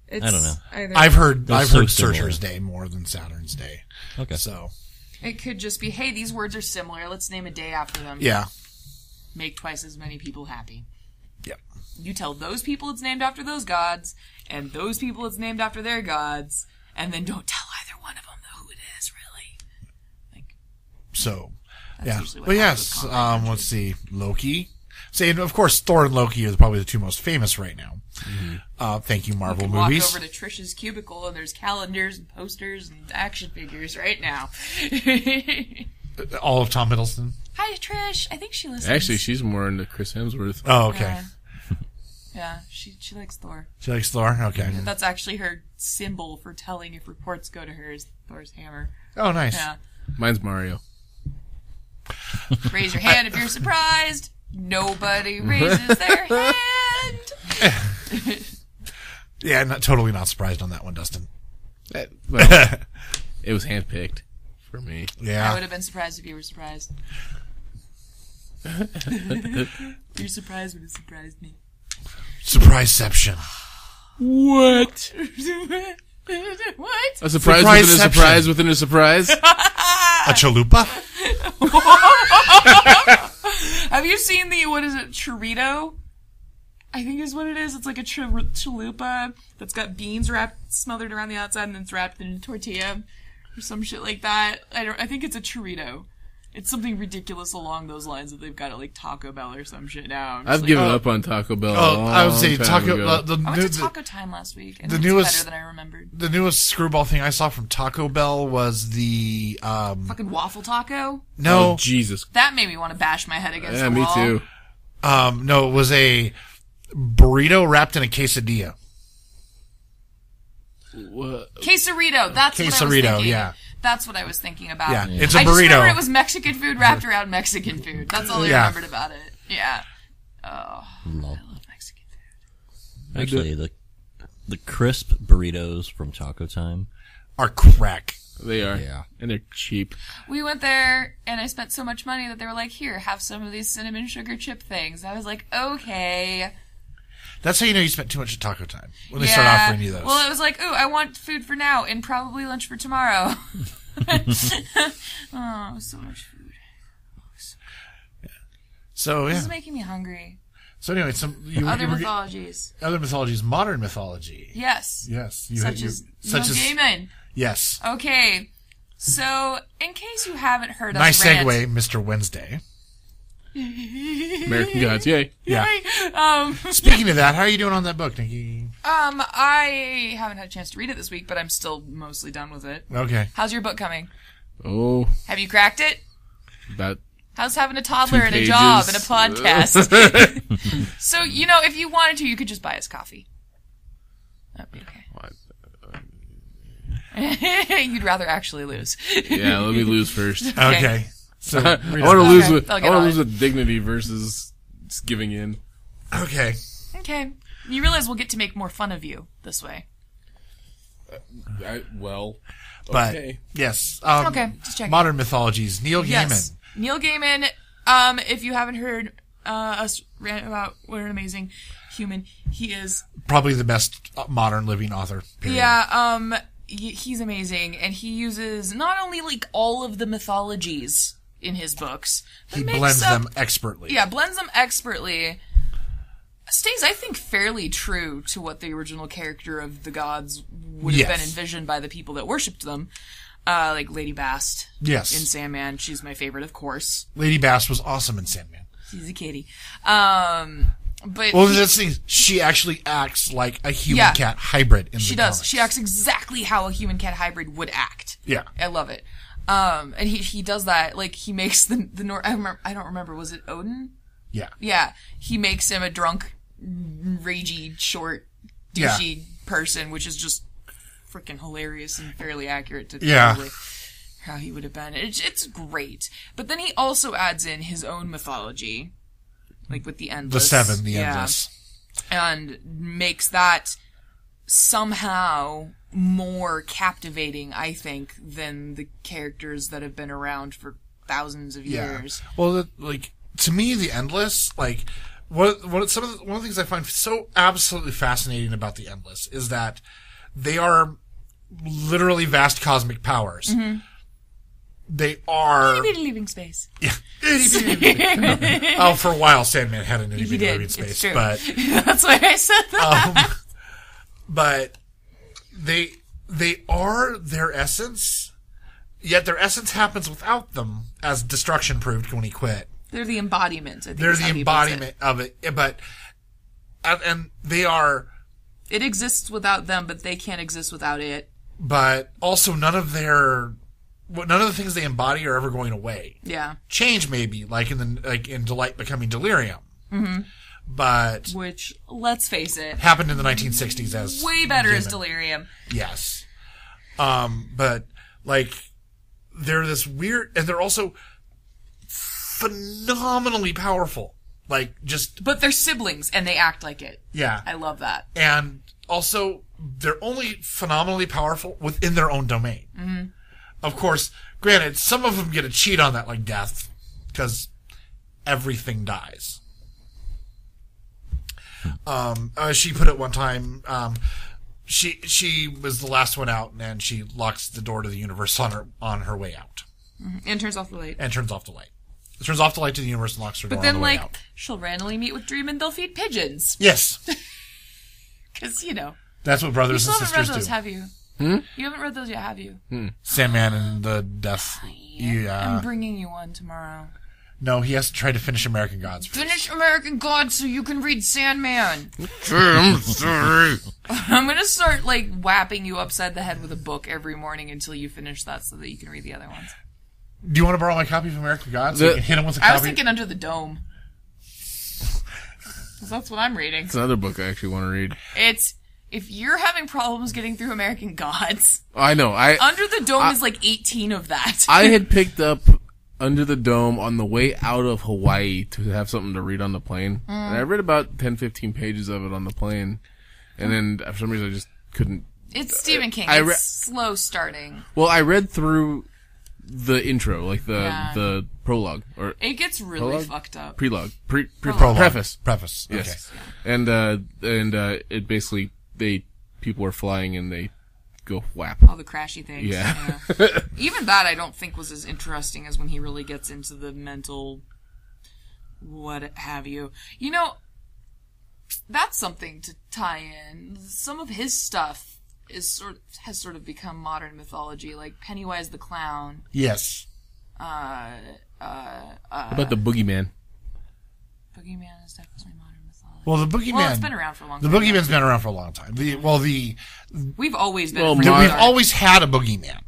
It's I don't know. Either. I've heard They're I've so heard similar. Surtur's Day more than Saturn's Day. Okay. So It could just be, hey, these words are similar. Let's name a day after them. yeah, Make twice as many people happy. yeah. You tell those people it's named after those gods, and those people it's named after their gods, and then don't tell either one of them who it is, really. Like, So yeah, usually but yes. Um, let's see, Loki. Say, and of course, Thor and Loki are probably the two most famous right now. Uh, thank you, you Marvel can movies. walk over to Trisha's cubicle, and there's calendars and posters and action figures right now. All of Tom Hiddleston. Hi, Trish. I think she listens. Actually, she's more into Chris Hemsworth. Oh, okay. Yeah. Yeah, she she likes Thor. She likes Thor. Okay. That's actually her symbol for telling if reports go to her is Thor's hammer. Oh, nice. Yeah. Mine's Mario. Raise your hand if you're surprised. Nobody raises their hand. Yeah, not totally not surprised on that one, Dustin. Eh, well, it was handpicked for me. Yeah, I would have been surprised if you were surprised. Your surprise would have surprised me. Surpriseception. What? what? A surprise within a surprise within a surprise? A chalupa? Have you seen the what is it, chorito? I think is what it is. It's like a ch- chalupa that's got beans wrapped, smothered around the outside, and then it's wrapped in a tortilla or some shit like that. I don't. I think it's a chorito. It's something ridiculous along those lines that they've got at like Taco Bell or some shit now. I'm I've like, given oh. up on Taco Bell. Oh, I would say say taco. Uh, the, I new, went to the, Taco Time last week, and the newest- better than I remembered. the newest screwball thing I saw from Taco Bell was the um Fucking waffle taco. no Oh, Jesus. That made me want to bash my head against Yeah, the me wall. too. um no it was a burrito wrapped in a quesadilla. What? Quesarito. That's what I was Quesarito, thinking. yeah. That's what I was thinking about. Yeah, it's a I just burrito. remember it was Mexican food wrapped around Mexican food. That's all I Yeah. remembered about it. Yeah. Oh, Lol. I love Mexican food. Actually, uh, the the crisp burritos from Taco Time. Are crack. They are. Yeah. And they're cheap. We went there and I spent so much money that they were like, "Here, have some of these cinnamon sugar chip things." I was like, "Okay." That's how you know you spent too much at Taco Time when they yeah. start offering you those. Well, it was like, "Ooh, I want food for now and probably lunch for tomorrow." oh, so much food. so This yeah. is making me hungry. So anyway, some you, Other you were- mythologies. other mythologies, modern mythology. Yes. Yes, you, Such you- as such Neil as Gaiman. yes. Okay. So, in case you haven't heard us Nice rant, segue, Mr. Wednesday. American Gods, yay. Yeah. Um, Speaking of that, how are you doing on that book, Nikki? um, I haven't had a chance to read it this week, but I'm still mostly done with it. Okay. How's your book coming? Oh, Have you cracked it? about How's having a toddler Two and a job and a pages. podcast? so, you know, if you wanted to, you could just buy us coffee. That'd be okay. You'd rather actually lose. yeah. Let me lose first. Okay. So I want to lose Okay, with I'll I get want on to lose it. with dignity versus just giving in. Okay. okay. You realize we'll get to make more fun of you this way. I, well, But okay. yes. Um, Okay, just checking. Modern mythologies. Neil Gaiman. Yes. Gaiman. Neil Gaiman. Um, if you haven't heard uh, us rant about what an amazing human he is, Probably the best uh, modern living author. period. yeah, um, y- he's amazing, and he uses not only like all of the mythologies in his books, He blends up- them expertly. Yeah, blends them expertly. Stays, I think, fairly true to what the original character of the gods would have been envisioned by the people that worshipped them. Uh, like Lady Bast Yes. in Sandman. She's my favorite, of course. Lady Bast was awesome in Sandman. She's a kitty. Um, but Well, that's the thing. She actually acts like a human Yeah. cat hybrid in she does. comics. She acts exactly how a human cat hybrid would act. Yeah. I love it. Um, and he he does that like he makes the the Nor- I remember I don't remember was it Odin? Yeah. Yeah, he makes him a drunk, ragey, short, Yeah. douchey person, which is just freaking hilarious and fairly accurate to Yeah. how he would have been. It's, it's great, but then he also adds in his own mythology, like with the endless. The seven, the yeah, endless. and makes that somehow more captivating, I think, than the characters that have been around for thousands of Yeah. years. Well, the, like to me, the endless, like what what some of the, one of the things I find so absolutely fascinating about the endless is that they are literally vast cosmic powers. Mm-hmm. They are. leaving space. Yeah. oh, for a while, Sandman had an itty He bitty did. living It's space, true. but That's why I said that. um, but they they are their essence. Yet their essence happens without them, as destruction proved when he quit. They're the embodiment. I think They're the embodiment of it, but and, and they are, It exists without them, but they can't exist without it. but also none of their none of the things they embody are ever going away. Yeah. Change maybe, like in the like in delight becoming delirium, mm-hmm. But Which, let's face it, happened in the 1960s as way better as delirium. Yes. Um, but like they're this weird and they're also phenomenally powerful. Like just But they're siblings, and they act like it. yeah. I love that. And also they're only phenomenally powerful within their own domain. Mm-hmm. Of course, granted, some of them get a cheat on that like death because everything dies. Um, uh, she put it one time. Um, she she was the last one out, and she locks the door to the universe on her on her way out, And turns off the light. and turns off the light. Turns off the light to the universe and locks her door But on then, the way like, out. she'll randomly meet with Dream and they'll feed pigeons. Yes, Because, you know. that's what brothers still and haven't read sisters those, do. have you? You haven't read those yet, have you? Sandman and the Death. yeah. I'm bringing you one tomorrow. No, he has to try to finish American Gods. first. Finish American Gods so you can read Sandman. I'm sorry. I'm gonna start like whapping you upside the head with a book every morning until you finish that, so that you can read the other ones. Do you want to borrow my copy of American Gods? So you can hit him with a I was thinking Under the Dome. 'Cause that's what I'm reading. It's another book I actually want to read. It's if you're having problems getting through American Gods, I know. I Under the Dome is like 18 of that. I had picked up Under the Dome on the way out of Hawaii to have something to read on the plane. And I read about 10, 15 pages of it on the plane. And then for some reason I just couldn't. it's Stephen King. I It's re- slow starting. Well, I read through the intro, like the Yeah. the prologue or It gets really Prologue? fucked up. prelogue, pre, pre Prologue. preface. Preface. Yes. And uh and uh it basically they people are flying and they go whap. All the crashy things. Yeah. yeah. Even that I don't think was as interesting as when he really gets into the mental what have you. You know, that's something to tie in. Some of his stuff is sort has sort of become modern mythology, like Pennywise the clown. Yes. Uh, uh, How about the boogeyman? Boogeyman is definitely modern mythology. Well, the Boogeyman. Well, it's been around for a long The time. Boogeyman's been around for a long time. The well, the We've always been Well, afraid of we've dark. always had a Boogeyman.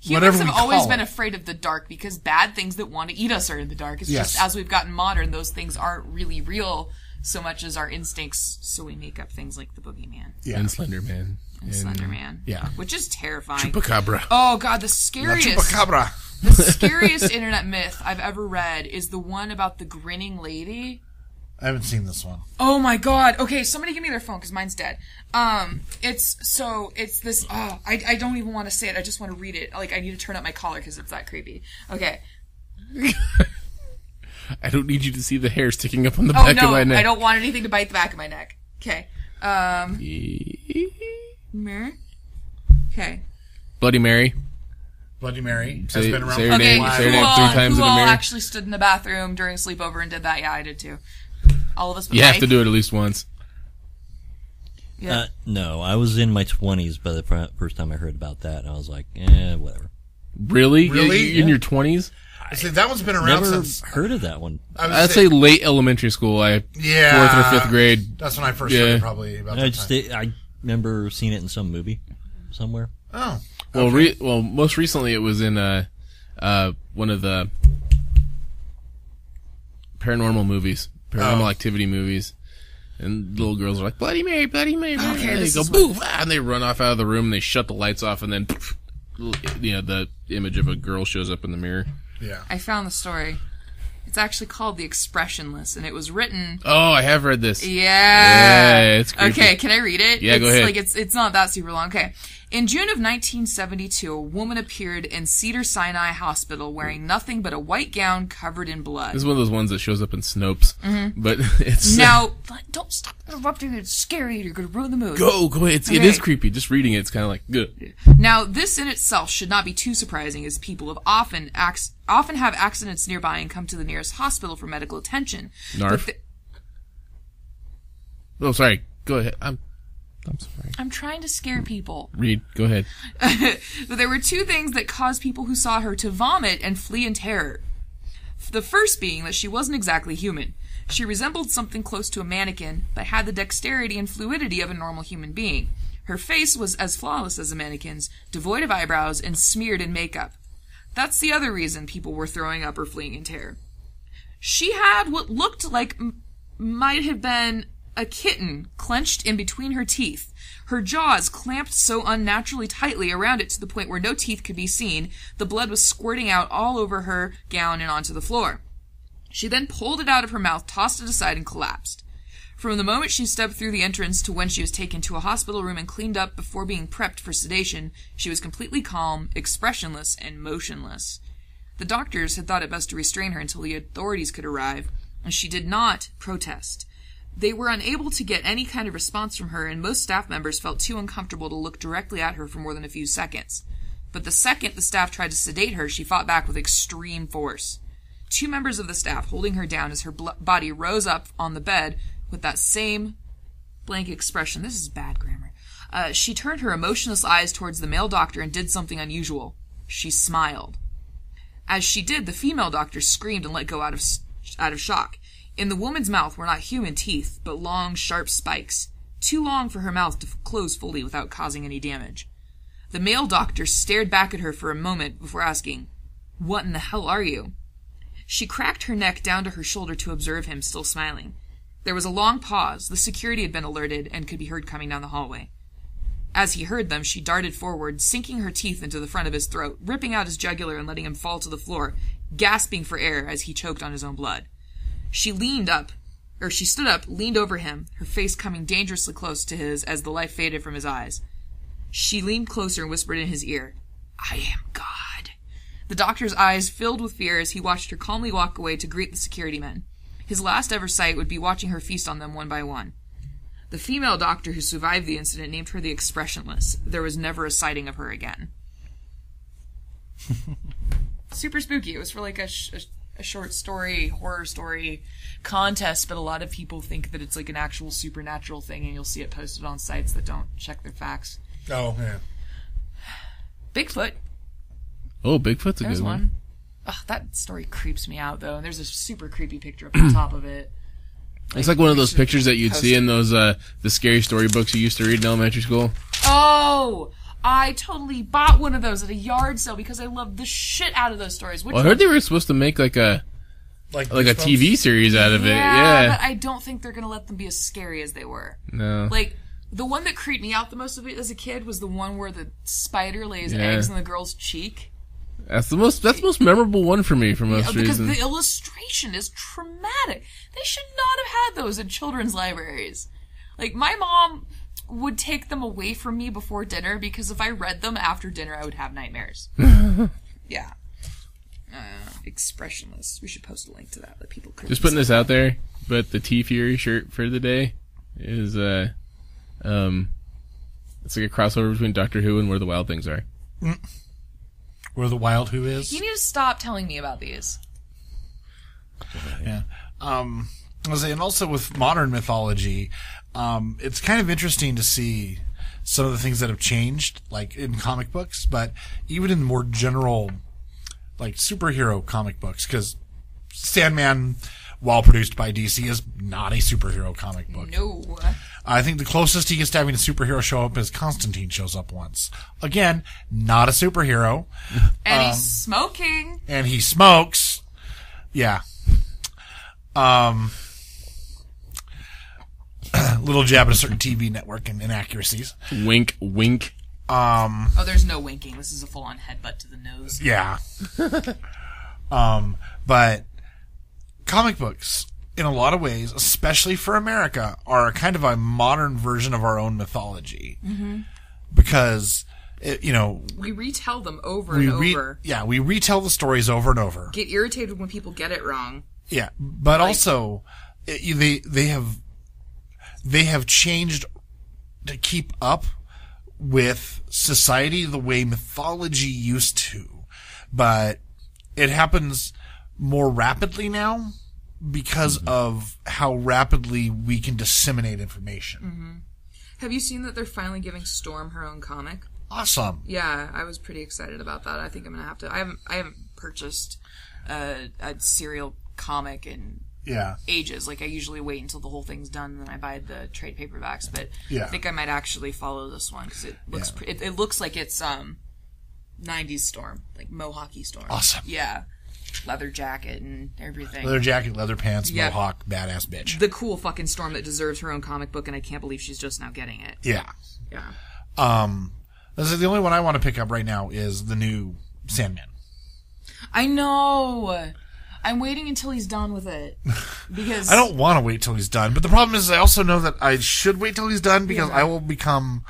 Humans whatever have we always call been it. afraid of the dark because bad things that want to eat us are in the dark. It's Yes. just as we've gotten modern, those things aren't really real so much as our instincts. So we make up things like the boogeyman Yeah. And Slender Man. and Slender Man. yeah. which is terrifying. Chupacabra. oh god, the La scariest, Chupacabra. the scariest internet myth I've ever read is the one about the grinning lady. I haven't seen this one. Oh my god. Okay, somebody give me their phone because mine's dead. Um, it's so it's this. Oh, I I don't even want to say it. I just want to read it. Like I need to turn up my collar because it's that creepy. Okay. I don't need you to see the hair sticking up on the Oh back no, of my neck. I don't want anything to bite the back of my neck. Okay. Um. Mirror. Okay. Bloody Mary. Bloody Mary has Say- been around say for her a name- while. say her who name all, three times who in the all mirror. actually stood in the bathroom during sleepover and did that? Yeah, I did too. All of us. But You have Mike. to do it at least once. Yeah. Uh, no, I was in my 20s by the fir- first time I heard about that, and I was like, eh, whatever. Really? Really? You- you- In Yeah. your twenties? See, that one's been around Never since. heard of that one. I was I'd say late elementary school. I yeah, fourth or fifth grade. That's when I first Yeah. heard it, probably about I that just time. I remember seeing it in some movie somewhere. Oh, Well, re- well, most recently it was in uh, uh, one of the paranormal movies, paranormal Oh. activity movies, and little girls are like Bloody Mary, Bloody Mary, Bloody Okay, Mary. this They go is boo, ah, and they run off out of the room. and They shut the lights off, and then you know the image of a girl shows up in the mirror. yeah. I found the story. It's actually called The Expressionless, and it was written. Oh, I have read this. Yeah. Yeah, it's creepy. okay. Can I read it? Yeah, it's go ahead. Like it's it's not that super long. Okay. In June of 1972, a woman appeared in Cedar Sinai Hospital wearing nothing but a white gown covered in blood. This is one of those ones that shows up in Snopes, but it's Mm-hmm. Now, don't stop interrupting. It's scary. You're going to ruin the mood. go go ahead. It's, Okay. is creepy. Just reading it, it's kind of like good. Now, this in itself should not be too surprising, as people have often ac- often have accidents nearby and come to the nearest hospital for medical attention. Narf. Th- Oh, sorry. Go ahead. I'm I'm sorry. I'm trying to scare people. Read. Go ahead. But there were two things that caused people who saw her to vomit and flee in terror. The first being that she wasn't exactly human. She resembled something close to a mannequin, but had the dexterity and fluidity of a normal human being. Her face was as flawless as a mannequin's, devoid of eyebrows and smeared in makeup. That's the other reason people were throwing up or fleeing in terror. She had what looked like m- might have been a kitten clenched in between her teeth, her jaws clamped so unnaturally tightly around it to the point where no teeth could be seen, the blood was squirting out all over her gown and onto the floor. She then pulled it out of her mouth, tossed it aside, and collapsed. From the moment she stepped through the entrance to when she was taken to a hospital room and cleaned up before being prepped for sedation, she was completely calm, expressionless, and motionless. The doctors had thought it best to restrain her until the authorities could arrive, and she did not protest. They were unable to get any kind of response from her, and most staff members felt too uncomfortable to look directly at her for more than a few seconds. But the second the staff tried to sedate her, she fought back with extreme force. Two members of the staff holding her down as her bl- body rose up on the bed with that same blank expression. This is bad grammar. Uh, she turned her emotionless eyes towards the male doctor and did something unusual. She smiled. As she did, the female doctor screamed and let go out of out of shock. In the woman's mouth were not human teeth, but long, sharp spikes, too long for her mouth to close fully without causing any damage. The male doctor stared back at her for a moment before asking, "What in the hell are you?" She cracked her neck down to her shoulder to observe him, still smiling. There was a long pause. The security had been alerted and could be heard coming down the hallway. As he heard them, she darted forward, sinking her teeth into the front of his throat, ripping out his jugular and letting him fall to the floor, gasping for air as he choked on his own blood. She leaned up, or she stood up, leaned over him, her face coming dangerously close to his as the light faded from his eyes. She leaned closer and whispered in his ear, I am God. The doctor's eyes filled with fear as he watched her calmly walk away to greet the security men. His last ever sight would be watching her feast on them one by one. The female doctor who survived the incident named her the Expressionless. There was never a sighting of her again. Super spooky. It was for like a, sh- a, a short story, horror story contest, but a lot of people think that it's like an actual supernatural thing, and you'll see it posted on sites that don't check their facts. Oh, yeah. Bigfoot. Oh, Bigfoot's a There's good one. one. Ugh, that story creeps me out though. And there's a super creepy picture up on top of it. It's like one of those pictures that you'd post see in those uh the scary story books you used to read in elementary school. Oh, I totally bought one of those at a yard sale because I love the shit out of those stories. Which Well, I heard they were supposed to make like a Like, like a Goosebumps? TV series out of it. yeah, Yeah. but I don't think they're gonna let them be as scary as they were. no. Like the one that creeped me out the most of it as a kid was the one where the spider lays Yeah. eggs in the girl's cheek. That's the most that's the most memorable one for me for most because reasons. the illustration is traumatic. They should not have had those in children's libraries. Like my mom would take them away from me before dinner because if I read them after dinner, I would have nightmares. yeah. Uh, expressionless. We should post a link to that that people could Just putting this out there, but the TeeFury shirt for the day is uh um it's like a crossover between Doctor Who and Where the Wild Things Are. Where the Wild Who is. You need to stop telling me about these. Yeah. Um, Saying also with modern mythology, um, it's kind of interesting to see some of the things that have changed, like in comic books, but even in more general like superhero comic books because Sandman, while produced by DC, is not a superhero comic book. No. I think the closest he gets to having a superhero show up is Constantine shows up once. Again, not a superhero, And Um, he's smoking. and he smokes. Yeah. Um. little jab at a certain TV network and inaccuracies. Wink, wink. Um. Oh, there's no winking. This is a full on headbutt to the nose. Yeah. um, but comic books, in a lot of ways, especially for America, are kind of a modern version of our own mythology. Mm-hmm. Because, it, you know, We retell them over we and re- over. yeah, we retell the stories over and over. Get irritated when people get it wrong. Yeah, but also it, they they have they have changed to keep up with society the way mythology used to, but it happens more rapidly now because mm-hmm. of how rapidly we can disseminate information. Mm-hmm. Have you seen that they're finally giving Storm her own comic? Awesome. Yeah, I was pretty excited about that. I think I'm gonna have to. I haven't. I haven't purchased a, a serial comic in Yeah. ages. Like I usually wait until the whole thing's done and then I buy the trade paperbacks. But Yeah. I think I might actually follow this one because it looks. Yeah. Pre- it, it looks like it's um, '90s Storm, like Mohawky Storm. Awesome. Yeah, leather jacket and everything. Leather jacket, leather pants, mohawk, badass bitch. the cool fucking Storm that deserves her own comic book, and I can't believe she's just now getting it. yeah. Yeah. Um, this is the only one I want to pick up right now is the new Sandman. I know. I'm waiting until he's done with it because I don't want to wait till he's done, but the problem is I also know that I should wait till he's done because I will become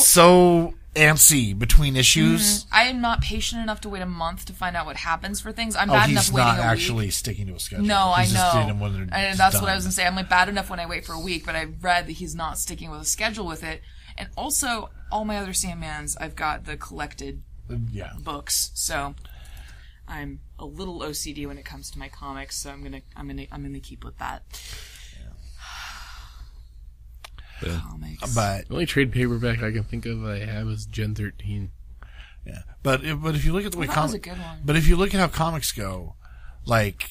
so antsy between issues. Mm-hmm. I am not patient enough to wait a month to find out what happens for things. I'm Oh, bad enough waiting not a actually week. sticking to a schedule. No, I He's doing know. And that's what. I was gonna say. I'm like bad enough when I wait for a week, but I've read that he's not sticking with a schedule with it. And also, all my other Sandmans, I've got the collected uh, Yeah. books, so I'm a little OCD when it comes to my comics. So I'm gonna, I'm gonna, I'm gonna keep with that. Boom. Comics. But The only trade paperback I can think of I have is Gen 13. yeah, but if, but if you look at the way that was comics, good one. but if you look at how comics go, like,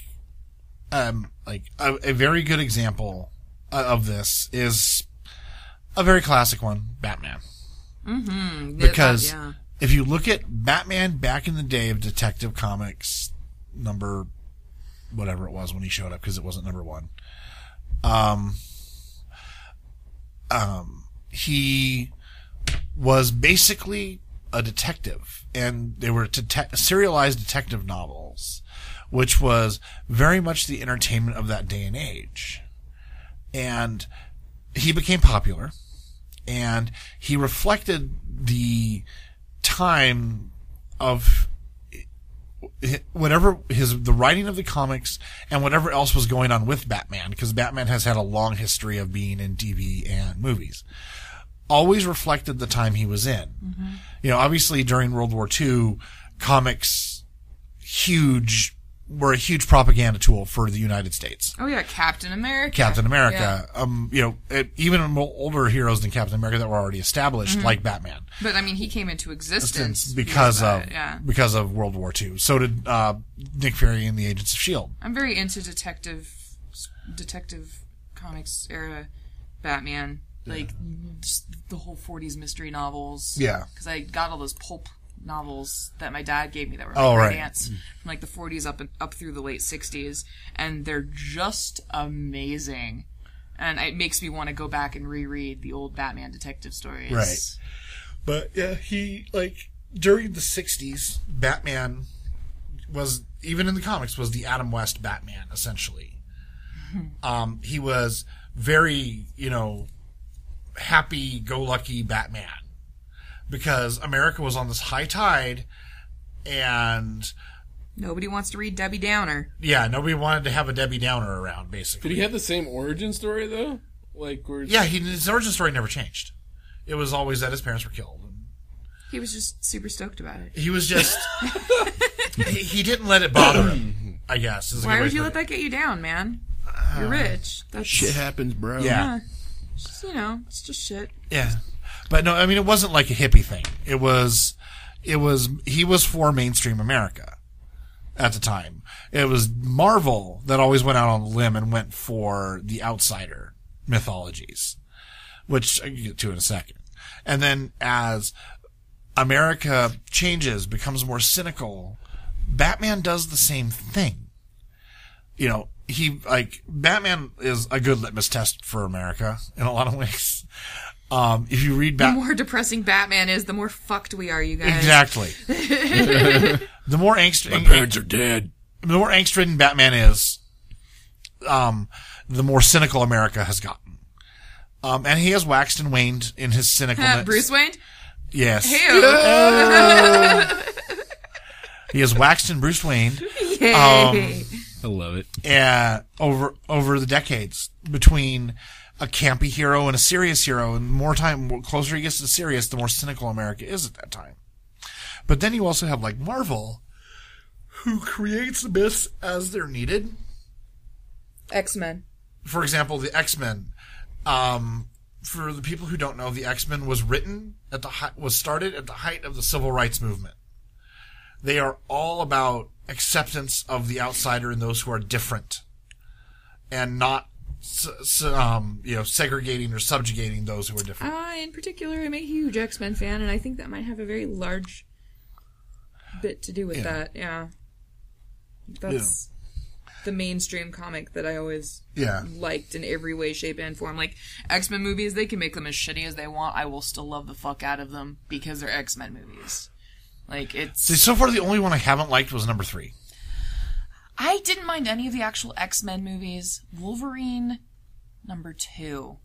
um, like a, a very good example uh, of this is a very classic one, Batman. Mm, because yeah. If you look at Batman back in the day of Detective Comics, number whatever it was when he showed up, because it wasn't number one. Um, um, he was basically a detective, and they were serialized detective novels, which was very much the entertainment of that day and age. And he became popular and he reflected the time of whatever his the writing of the comics and whatever else was going on with Batman because Batman has had a long history of being in TV and movies always reflected the time he was in. Mm-hmm. You know obviously during World War II comics huge were a huge propaganda tool for the United States Oh yeah, Captain America. Captain America. Um, you know, it, even more older heroes than Captain America that were already established, like Batman, But I mean, he came into existence because that, of yeah. because of World War II. So did uh, Nick Fury and the Agents of Shield. I'm very into detective, detective comics era Batman, like just the whole '40s mystery novels. Yeah. because I got all those pulp novels that my dad gave me that were like Oh, right. From like the 40s up and, up through the late 60s, and they're just amazing. And it makes me want to go back and reread the old Batman detective stories. Right. But yeah, he like during the '60s, Batman was even in the comics was the Adam West Batman essentially. um, he was very you know happy-go-lucky Batman because America was on this high tide, and Nobody wants to read Debbie Downer. yeah, nobody wanted to have a Debbie Downer around basically. Did he have the same origin story though? Like where? Yeah, he, his origin story never changed. It was always that his parents were killed. He was just super stoked about it. He was just he, he didn't let it bother him. I guess. is Why would you put let that get you down, man? You're uh, rich. That's Shit happens, bro. it. Yeah, just, you know, it's just shit. yeah. But no, I mean it wasn't like a hippie thing. It was, it was he was for mainstream America at the time. It was Marvel that always went out on a limb and went for the outsider mythologies, which I can get to in a second. And then as America changes, becomes more cynical, Batman does the same thing. You know, he like Batman is a good litmus test for America in a lot of ways. Um, if you read back, The more depressing Batman is, the more fucked we are, you guys. exactly, the more angst, my Parents are dead. the more angst-ridden Batman is, um, the more cynical America has gotten. Um, and he has waxed and waned in his cynicalness. Uh, Bruce Wayne? yes, Ew. he has waxed and Bruce Wayne. Yay. Um, I love it. uh, over over the decades between a campy hero and a serious hero, and the more time, the closer he gets to serious, the more cynical America is at that time. But then you also have like Marvel, who creates the myths as they're needed. X-Men. For example, the X Men. Um, for the people who don't know, the X Men was written at the was started at the height of the civil rights movement. They are all about acceptance of the outsider and those who are different, and not um, you know segregating or subjugating those who are different. I, in particular, I'm a huge X-Men fan, and I think that might have a very large bit to do with Yeah. that. Yeah. That's the mainstream comic that I always Yeah, liked in every way, shape, and form. Like X Men movies, they can make them as shitty as they want. I will still love the fuck out of them because they're X Men movies. Like it's. See, so far the only one I haven't liked was number three. I didn't mind any of the actual X Men movies. Wolverine number two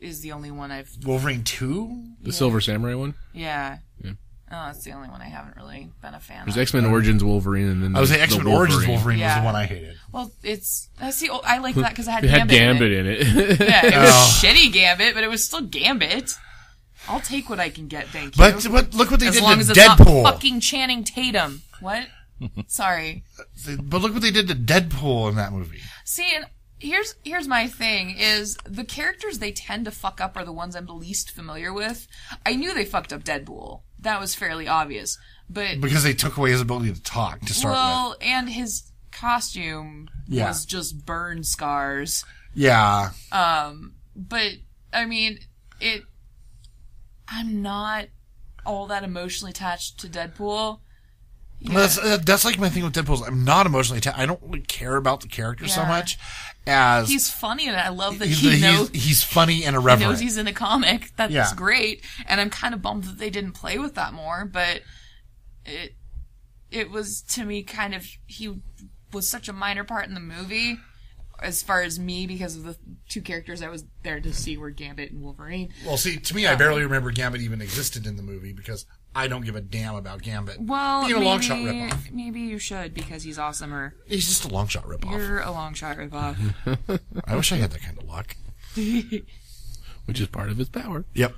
is the only one I've. Wolverine two. The Silver Samurai one. Yeah. Yeah. Oh, that's the only one I haven't really been a fan There's of. X Men Origins Wolverine, and then I was the- X Men Origins Wolverine was Yeah. the one I hated. Well, it's that's the I like that because it had It had Gambit. Gambit in it. in it. Yeah, it was Oh. shitty Gambit, but it was still Gambit. I'll take what I can get, thank you. But but look what they as did long to as it's Deadpool. not fucking Channing Tatum. What? Sorry. But look what they did to Deadpool in that movie. See, and here's here's my thing: is the characters they tend to fuck up are the ones I'm the least familiar with. I knew they fucked up Deadpool. That was fairly obvious. But Because they took away his ability to talk to start with. well, and his costume Yeah. was just burn scars. Yeah. Um But I mean, it. I'm not all that emotionally attached to Deadpool. Well, That's uh, that's like my thing with Deadpool. I'm not emotionally attached. I don't really care about the character so much as He's funny, and I love that he's, he he's, knows. he's funny and irreverent. He irreverent. knows he's in a comic. That's Yeah. great, and I'm kind of bummed that they didn't play with that more. But it it was to me kind of he was such a minor part in the movie as far as me because of the two characters I was there to see were Gambit and Wolverine. well, see, to me, I barely remember Gambit even existed in the movie because I don't give a damn about Gambit. Well, being a maybe, Longshot ripoff. maybe you should because he's awesome. Or He's just a Longshot ripoff. you're a Longshot ripoff. I wish I had that kind of luck. which is part of his power. Yep.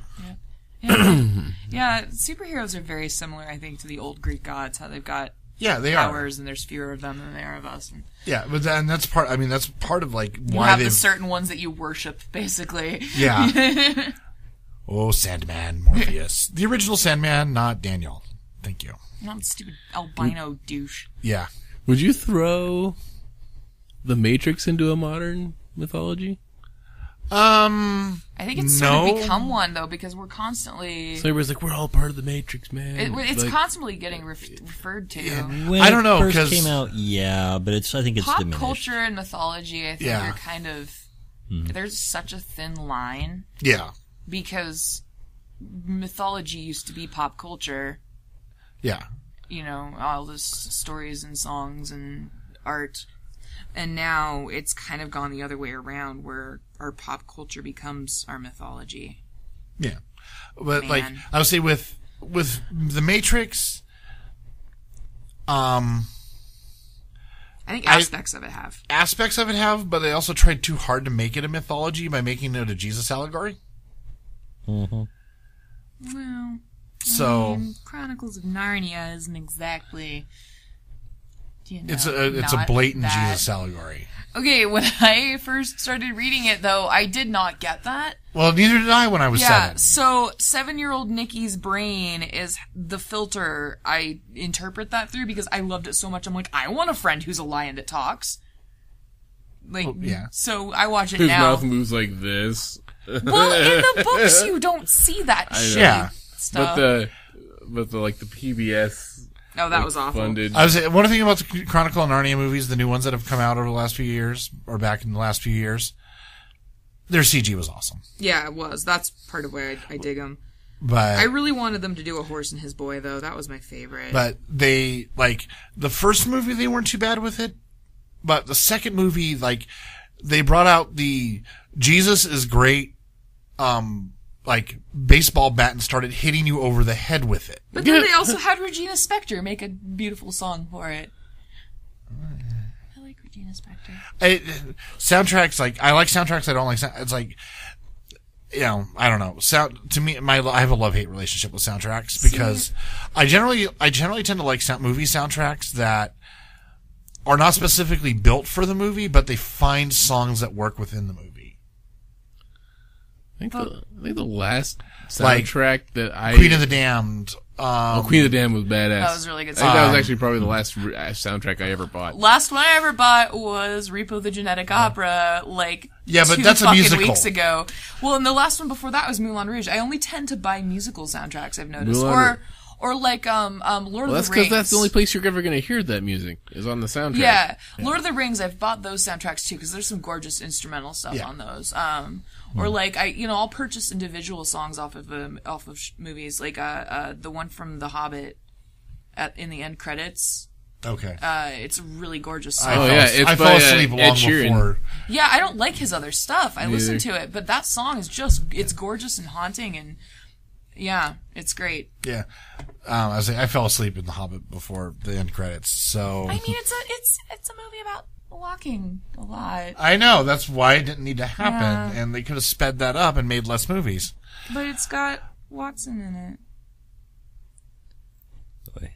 yeah, superheroes are very similar, I think, to the old Greek gods. How they've got Yeah, they are. powers, and there's fewer of them than there are of us. And Yeah, but then that's part. I mean, that's part of like you why have they. the certain ones that you worship, basically. Yeah. oh, Sandman, Morpheus, the original Sandman, not Daniel. Thank you. Not stupid albino douche. Yeah. Would you throw the Matrix into a modern mythology? Um. I think it's No. sort of become one though because we're constantly. So everybody's like, we're all part of the Matrix, man. It, it's like, constantly getting ref- referred to. When I don't know, because It came out, yeah, but it's I think it's Pop diminished. culture and mythology, I think, Yeah. are kind of. There's such a thin line Yeah. Because mythology used to be pop culture. Yeah. You know, all this stories and songs and art. And now it's kind of gone the other way around where our pop culture becomes our mythology. Yeah. But like I would say with with the Matrix. Um. I think I- aspects of it have. aspects of it have, but they also tried too hard to make it a mythology by making it a Jesus allegory. Mm-hmm. Well, So Chronicles of Narnia isn't exactly you know, It's a it's a blatant that- Jesus allegory. Okay, when I first started reading it, though, I did not get that. Well, neither did I when I was Yeah, seven. so seven year old Nikki's brain is the filter I interpret that through because I loved it so much. I'm like, I want a friend who's a lion that talks. Like, yeah. So I watch it His now. mouth moves like this. Well, in the books, you don't see that shit. Yeah. But the, but the like the PBS oh, that was awful. funded. I was one thing about the Chronicle of Narnia movies, the new ones that have come out over the last few years, or back in the last few years. Their CG was awesome, Yeah, it was. That's part of why I, I dig them. but I really wanted them to do a horse and his boy, though. That was my favorite. but they like the first movie they weren't too bad with it, but the second movie like they brought out the Jesus is great, um, like baseball bat and started hitting you over the head with it. But then they also had Regina Spektor make a beautiful song for it. I like Regina Spektor. it, soundtracks like I like soundtracks. I don't like. sound- It's like you know I don't know. Sound to me, my I have a love hate relationship with soundtracks because I generally I generally tend to like sound, movie soundtracks that are not specifically built for the movie, but they find songs that work within the movie. I think the, I think the last Like, soundtrack that I Queen of the Damned. Um, oh, Queen of the Damned was badass. That was really good I think that was actually probably the last re- uh, soundtrack I ever bought. Last one I ever bought was Repo the Genetic Opera, like Yeah, but two that's a musical. weeks ago. Well, and the last one before that was Moulin Rouge. I only tend to buy musical soundtracks. I've noticed, Moulin or Rouge. Or like um um Lord Well, that's of the Rings. because that's the only place you're ever going to hear that music is on the soundtrack. Yeah. Lord of the Rings. I've bought those soundtracks too because there's some gorgeous instrumental stuff Yeah. on those. Um, or like I, you know, I'll purchase individual songs off of um, off of sh- movies, like uh, uh, the one from The Hobbit, at in the end credits. okay. Uh, it's a really gorgeous I song. Oh, fell, yeah, it's I by, fell uh, asleep Ed long Sheeran. before. Yeah, I don't like his other stuff. I listen to it, but that song is just it's gorgeous and haunting and yeah, it's great. Yeah, um, I was like, I fell asleep in The Hobbit before the end credits. So I mean, it's a it's it's a movie about walking a lot, I know that's why it didn't need to happen, Yeah. and they could have sped that up and made less movies. but it's got Watson in it. Boy.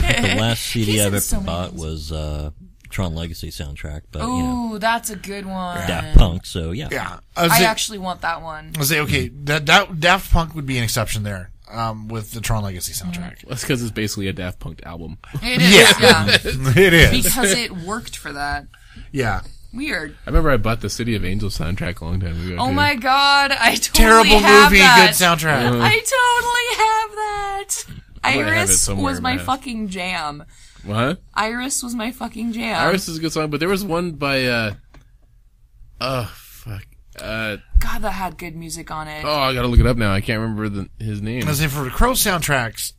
The last CD I've ever so bought was uh, Tron Legacy soundtrack, but you know, that's a good one. Daft Punk. So yeah, Yeah, I, I say, actually want that one. I was say okay, that, that Daft Punk would be an exception there um, with the Tron Legacy soundtrack. That's because it's basically a Daft Punk album. It is, yeah, it is. because it worked for that. yeah, Weird. I remember I bought the City of Angels soundtrack a long time ago. Oh too. my god, I totally terrible have movie, that. good soundtrack. I totally have that. might have Iris was my my fucking jam. What? Iris was my fucking jam. Iris is a good song, but there was one by uh oh fuck. Uh God, that had good music on it. oh, I gotta look it up now. I can't remember the, his name. I was say for the Crow soundtracks,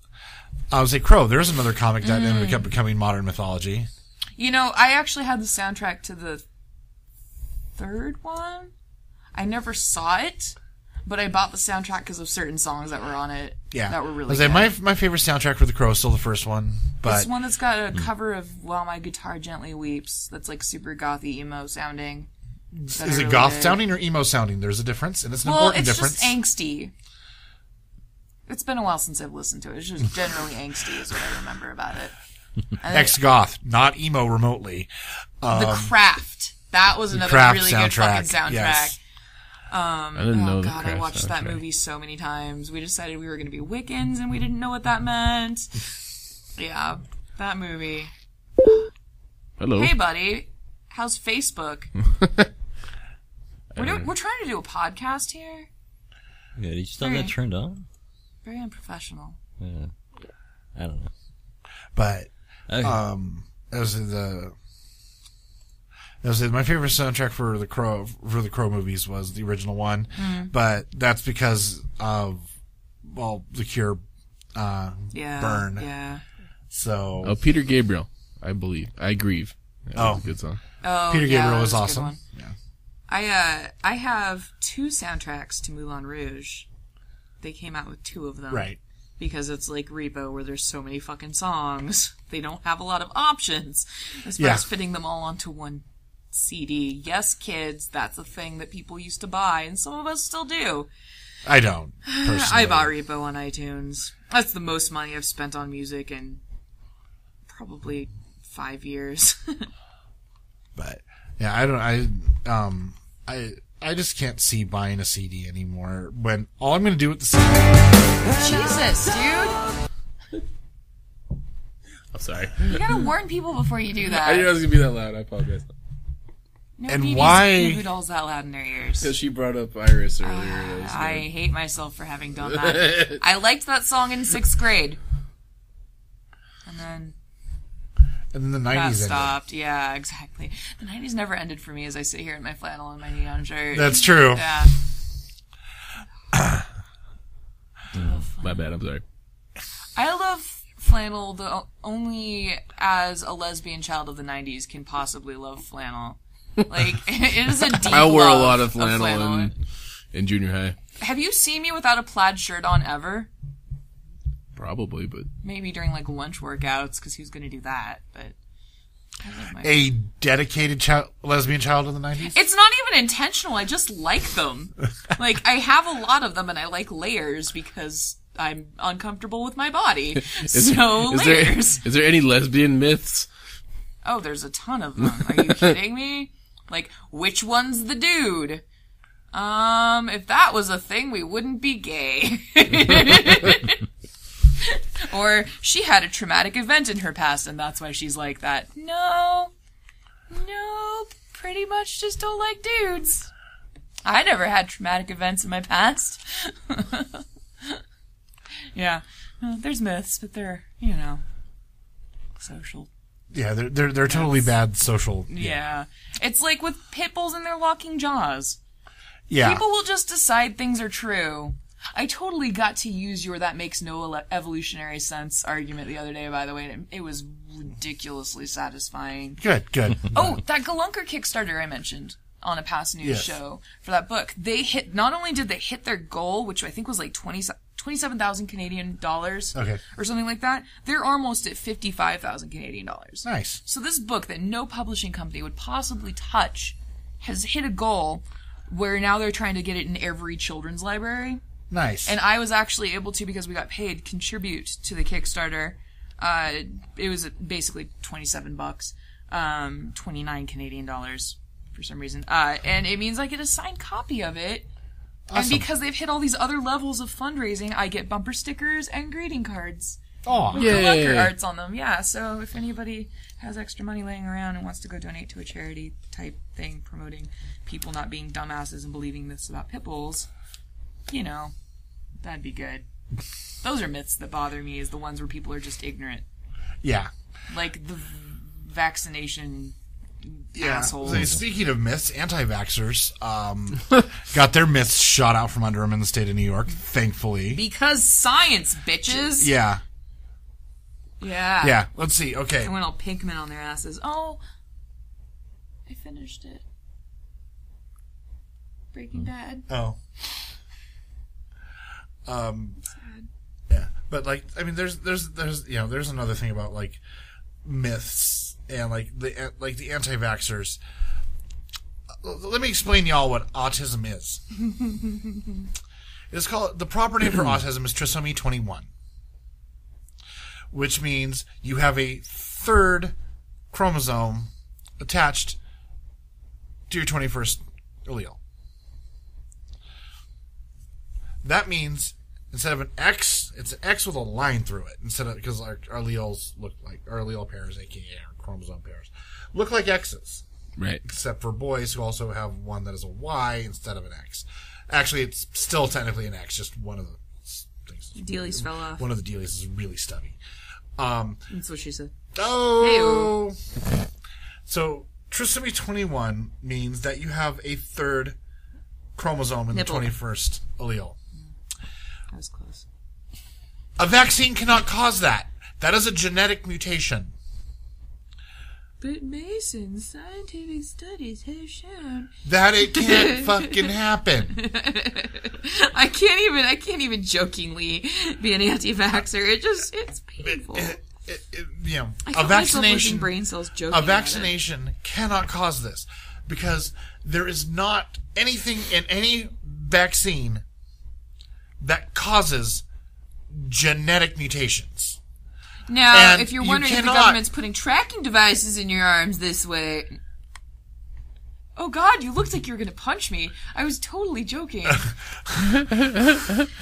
I would say Crow. There's another comic that ended Mm. up becoming modern mythology. You know, I actually had the soundtrack to the third one. I never saw it, but I bought the soundtrack because of certain songs that were on it. Yeah, that were I really was say good. my my favorite soundtrack for the Crow is still the first one, but This one that's got a hmm. cover of "While My Guitar Gently Weeps." That's like super gothy emo sounding. Is it really goth good. sounding or emo sounding? There's a difference, and it's an Well, important it's difference. just angsty. It's been a while since I've listened to it. It's just generally angsty, is what I remember about it. Ex goth, not emo remotely. the um, Craft. That was another Craft really good fucking soundtrack, soundtrack. Yes. I didn't know Oh the god, I Craft watched that movie so many times. We decided we were going to be Wiccans, and we didn't know what that meant. yeah, that movie. Hello. Hey, buddy, how's Facebook? we're doing, we're trying to do a podcast here. yeah. Did you still have that turned on? Very unprofessional. Yeah. I don't know. But Okay. um, as was the that was my favorite soundtrack for the Crow for the Crow movies was the original one, Mm. but that's because of well the Cure, uh, Yeah. Burn. Yeah. So Oh, Peter Gabriel, I believe. I grieve. That was Oh. a good song. Oh, Peter yeah, Gabriel that was awesome. Yeah. I uh I have two soundtracks to Moulin Rouge. They came out with two of them. Right. Because it's like Repo where there's so many fucking songs. They don't have a lot of options as far Yeah. as fitting them all onto one CD. Yes, kids, that's a thing that people used to buy, and some of us still do. I don't. Personally. I bought Repo on iTunes. That's the most money I've spent on music in probably five years. But yeah, I don't. I um. I I just can't see buying a CD anymore. When all I'm going to do with the CD, Jesus, dude. I'm sorry. You gotta warn people before you do that. I knew I was gonna be that loud. I apologize. Nobody And needs why- Goo Goo dolls that loud in their ears. Because she brought up Iris earlier. Ah, that was I hate myself for having done that. I liked that song in sixth grade. And then and then the that 90s ended. stopped. Yeah, exactly. The 90s never ended for me as I sit here in my flannel and my neon shirt. That's true. yeah. Oh, my bad. I'm sorry. I love flannel the only as a lesbian child of the 90s can possibly love flannel. Like it is a deep I wore a lot of flannel, in in junior high. Have you seen me without a plaid shirt on ever? Probably, but Maybe during like lunch workouts because who's going to do that? But my A dedicated child, lesbian child of the 90s. It's not even intentional. I just like them. like I have a lot of them, and I like layers because I'm uncomfortable with my body. so is there layers. is there any lesbian myths? Oh, there's a ton of them. Are you kidding me? Like, which one's the dude? Um, if that was a thing, we wouldn't be gay. or she had a traumatic event in her past and that's why she's like that. No. No, pretty much just don't like dudes. I never had traumatic events in my past. yeah. Uh, there's myths, but they're, you know, social yeah, they're they're they're totally bad social. yeah. It's like with pit bulls and their locking jaws. Yeah. People will just decide things are true. I totally got to use your that makes no evolutionary sense argument the other day, by the way, and it, it was ridiculously satisfying. Good, good. Oh, that Galunker Kickstarter I mentioned on a past news Yes. show for that book. They hit, not only did they hit their goal, which I think was like 20, 27,000 Canadian dollars. Okay. Or something like that. They're almost at 55,000 Canadian dollars. Nice. So this book that no publishing company would possibly touch has hit a goal where now they're trying to get it in every children's library. Nice. And I was actually able to, because we got paid, contribute to the Kickstarter. Uh, it was basically 27 bucks, um, 29 Canadian dollars for some reason. Uh, and it means I get a signed copy of it. And because they've hit all these other levels of fundraising, I get bumper stickers and greeting cards. Aw. with Galunker Yay. arts on them. Yeah, so if anybody has extra money laying around and wants to go donate to a charity type thing promoting people not being dumbasses and believing myths about pit bulls, you know, that'd be good. Those are myths that bother me is the ones where people are just ignorant. Yeah. Like the v- vaccination Yeah. assholes. So speaking of myths, anti-vaxxers um, got their myths shot out from under them in the state of New York, thankfully. because science, bitches. Yeah. Yeah. Yeah. Let's see. Okay. I went all Pinkman on their asses. Oh, I finished it. Breaking Bad. Oh. Um. Yeah, but like, I mean, there's, there's, there's, you know, there's another thing about like myths and like the like the anti-vaxxers. Let me explain y'all what autism is. it's called the proper name for autism is trisomy 21, which means you have a third chromosome attached to your 21st allele. That means instead of an X, it's an X with a line through it instead of because our, our alleles look like our allele pairs, aka chromosome pairs, look like X's, Right. except for boys who also have one that is a Y instead of an X. Actually, it's still technically an X, just one of the s- things. Dealies fell off. One of the dealies is really stubby. Um, That's what she said. Oh. So trisomy 21 means that you have a third chromosome in Nipple. the 21st allele. That was close. A vaccine cannot cause that. That is a genetic mutation. But Mason, scientific studies have shown. That it can't fucking happen. I can't even. I can't even jokingly be an anti-vaxxer. It just. It's painful. It- it- it- you know, a felt myself losing vaccination, brain cells joking. a vaccination cannot cause this because there is not anything in any vaccine that causes genetic mutations. Now, And if you're you wondering if the government's putting tracking devices in your arms this way. Oh god, you looked like you were gonna punch me. I was totally joking.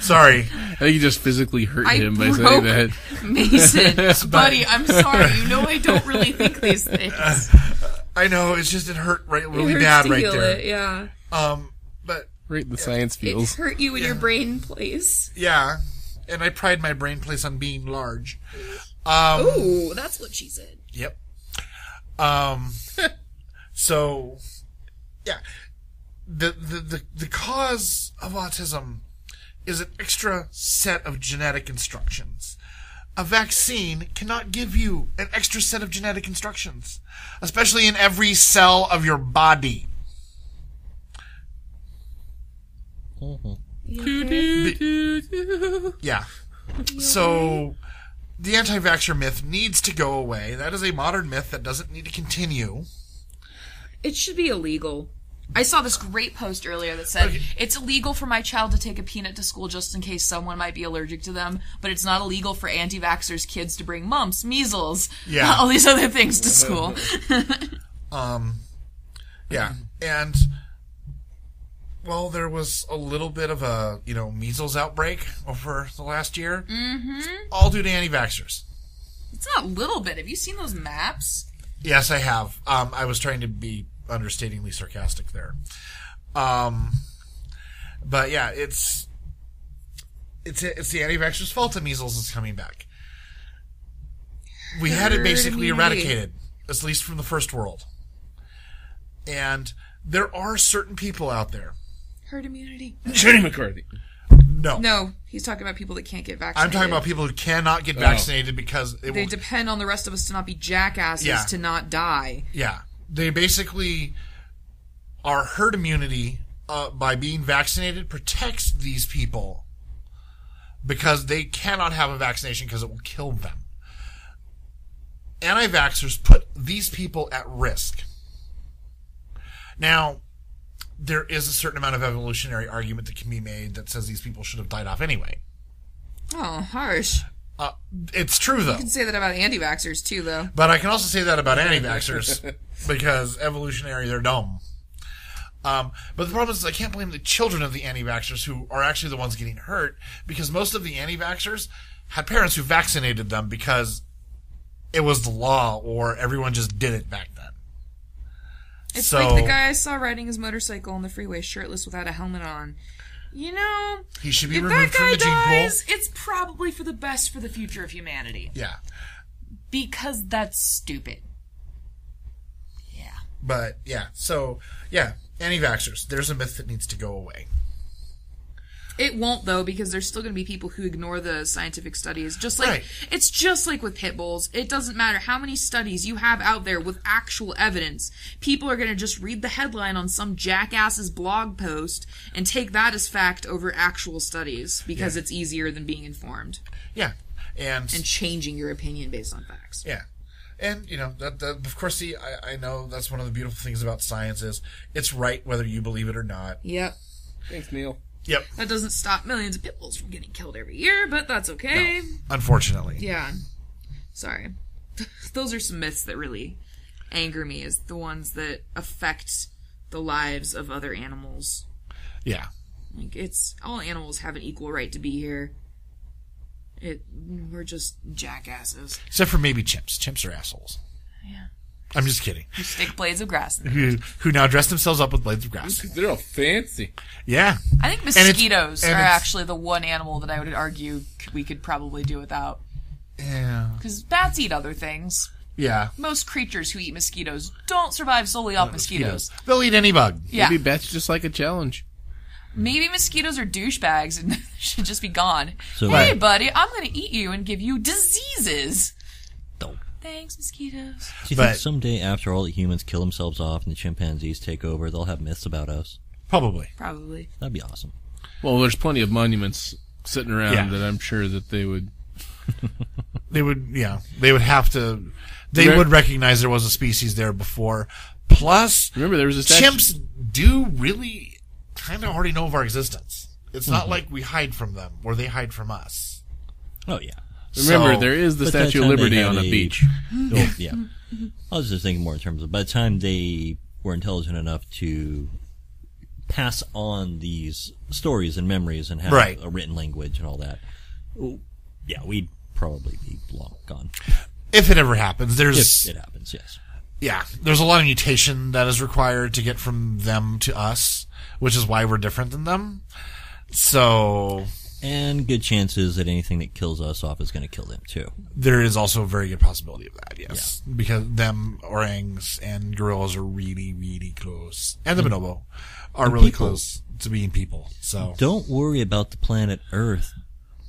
Sorry. I think you just physically hurt I him by saying that. Mason, buddy, I'm sorry. You know I don't really think these things. I know, it's just, it hurt right, really It hurts bad to right heal there. it, yeah. Um, but, Right in the science It feels. hurt you in your brain place. yeah. And I pride my brain place on being large. Um, Ooh, that's what she said. Yep. Um. so, yeah, the, the the the cause of autism is an extra set of genetic instructions. A vaccine cannot give you an extra set of genetic instructions, especially in every cell of your body. Yeah. So the anti-vaxxer myth needs to go away. That is a modern myth that doesn't need to continue. It should be illegal. I saw this great post earlier that said it's illegal for my child to take a peanut to school just in case someone might be allergic to them, but it's not illegal for anti-vaxxers kids to bring mumps, measles, Yeah. all these other things to school. um, Yeah. And well, there was a little bit of a, you know, measles outbreak over the last year. Mm-hmm. All due to anti-vaxxers. it's not a little bit. Have you seen those maps? Yes, I have. Um, I was trying to be understatingly sarcastic there. Um, but yeah, it's it's it's the anti-vaxxers' fault that measles is coming back. We had it basically eradicated, at least from the first world. And there are certain people out there. Herd immunity. Jenny McCarthy. No, No, he's talking about people that can't get vaccinated. I'm talking about people who cannot get vaccinated because it They will. depend on the rest of us to not be jackasses Yeah. to not die. Yeah, they basically our herd immunity uh, by being vaccinated protects these people because they cannot have a vaccination because it will kill them. Anti-vaxxers put these people at risk. Now, there is a certain amount of evolutionary argument that can be made that says these people should have died off anyway. Oh, harsh. Uh, it's true though. You can say that about anti-vaxxers too, though. But I can also say that about anti-vaxxers because evolutionary, they're dumb. Um, but the problem is, I can't blame the children of the anti-vaxxers who are actually the ones getting hurt because most of the anti-vaxxers had parents who vaccinated them because it was the law or everyone just did it back then. It's So- like the guy I saw riding his motorcycle on the freeway shirtless without a helmet on. You know, He should be if removed that from guy the gene pool. dies, it's probably for the best for the future of humanity. Yeah, Because that's stupid. Yeah. but yeah, so yeah, anti-vaxxers. There's a myth that needs to go away. It won't though, because there's still going to be people who ignore the scientific studies. Just like Right. it's just like with pit bulls. It doesn't matter how many studies you have out there with actual evidence. People are going to just read the headline on some jackass's blog post and take that as fact over actual studies because it's easier than being informed Yeah, and and changing your opinion based on facts. Yeah. And, you know, that, that of course, see, I, I know that's one of the beautiful things about science is it's right whether you believe it or not. Yep. Thanks, Neil. Yep. That doesn't stop millions of pit bulls from getting killed every year, but that's okay. Unfortunately. Yeah. Sorry. Those are some myths that really anger me is the ones that affect the lives of other animals. Yeah. Like it's all animals have an equal right to be here. It we're just jackasses. Except for maybe chimps. Chimps are assholes. Yeah. I'm just kidding. Stick blades of grass. in. Who, who now dress themselves up with blades of grass. They're all fancy. Yeah. I think mosquitoes and are actually the one animal that I would argue we could probably do without. Yeah. Because bats eat other things. Yeah. Most creatures who eat mosquitoes don't survive solely off uh, mosquitoes. They'll eat any bug. Yeah. Maybe bats just like a challenge. Maybe mosquitoes are douchebags and should just be gone. So- hey, Right. buddy, I'm going to eat you and give you diseases. Don't. Thanks, mosquitoes. Do you But- think someday, after all the humans kill themselves off and the chimpanzees take over, they'll have myths about us? Probably. Probably. That'd be awesome. Well, there's plenty of monuments sitting around Yeah. that I'm sure that they would. They would, yeah. They would have to, they Re- would recognize there was a species there before. Plus, Remember, there was a statue. chimps do really kind of already know of our existence. It's not Mm-hmm. like we hide from them or they hide from us. Oh yeah. Remember, So- there is the Statue of Liberty on a a- beach. Oh, yeah. I was just thinking more in terms of by the time they were intelligent enough to pass on these stories and memories and have Right. a written language and all that. Yeah, we'd probably be long gone. If it ever happens, there's If it happens, yes. yeah, there's a lot of mutation that is required to get from them to us, which is why we're different than them. So And good chances that anything that kills us off is going to kill them too. there is also a very good possibility of that, yes. Because them orangs and gorillas are really, really close. And the mm. bonobo are really people. close to being people. So Don't worry about the planet Earth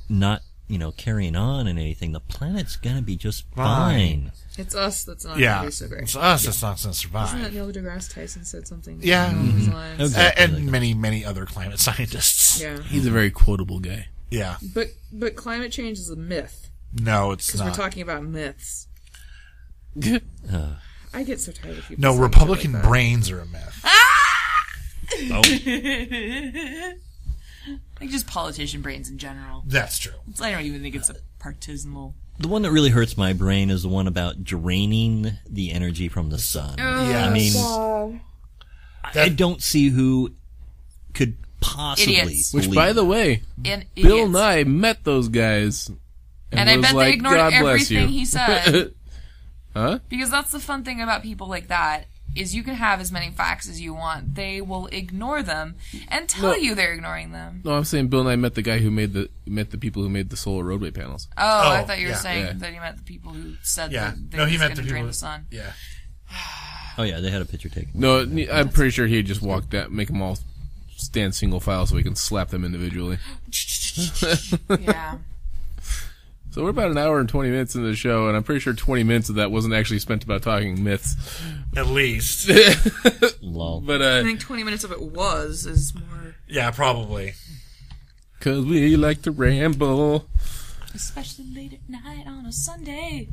not, you know, carrying on and anything. The planet's going to be just Fine. fine. It's us that's not yeah, gonna be so great. it's us that's not going to survive. Isn't that survive. Neil deGrasse Tyson said something? Yeah. along those lines? Exactly like and many, many other climate scientists. Yeah, He's a very quotable guy. Yeah. but but climate change is a myth No, it's because we're not. talking about myths. Uh, I get so tired of people. no, saying shit Republican like that. brains are a myth. oh, Like just politician brains in general. That's true. I don't even think it's a partisanal. the one that really hurts my brain is the one about draining the energy from the sun. Oh, yeah. I mean, God. I That- don't see who could possibly. Idiots. Which, believe by the way, And Bill idiots. Nye met those guys. And I was bet like, they ignored God bless everything you." he said. huh? because that's the fun thing about people like that is you can have as many facts as you want. They will ignore them and tell No. you they're ignoring them. No, I'm saying Bill Nye met the guy who made the met the people who made the solar roadway panels. Oh, I Oh, thought you were yeah. saying Yeah. that he met the people who said Yeah. that they No, were he just met going the to drain people- the sun. Yeah. Oh yeah, they had a picture taken. No, I'm pretty sure he just walked that, make them all stand single file so he can slap them individually. yeah. So we're about an hour and 20 minutes into the show, and I'm pretty sure 20 minutes of that wasn't actually spent about talking myths. At least. Lol. But, I uh, think 20 minutes of it was is more. yeah, probably. cause we like to ramble. Especially late at night on a Sunday.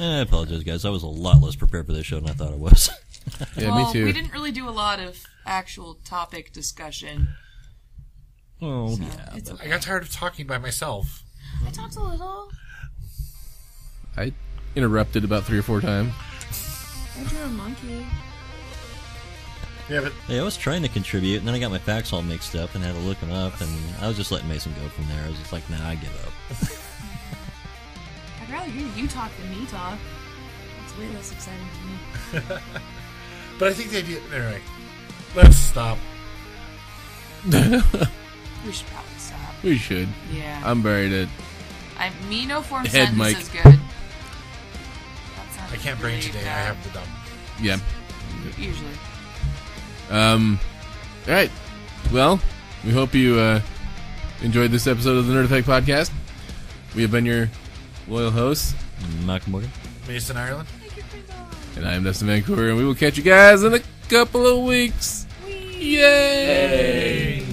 I apologize, guys. I was a lot less prepared for this show than I thought I was. Yeah, well, me too. we didn't really do a lot of actual topic discussion. oh So yeah. it's I got tired of talking by myself. I talked a little. I interrupted about three or four times. I drew a monkey. Yeah, but Hey, I was trying to contribute, and then I got my facts all mixed up and had to look them up, and I was just letting Mason go from there. I was just like, nah, I give up. I'd rather hear you talk than me talk. It's way less exciting to me. but I think the idea. Anyway, let's stop. We should probably stop. We should. Yeah. I'm buried at. I me no form Head sentence mic. is good. I can't bring really today. I have the dumb. Yeah. Usually. Um. All right. Well, we hope you uh, enjoyed this episode of the Nerd Effect Podcast. We have been your loyal hosts, Malcolm Morgan. Mason Ireland. and I am Dustin Vancouver, and we will catch you guys in a couple of weeks. Yay!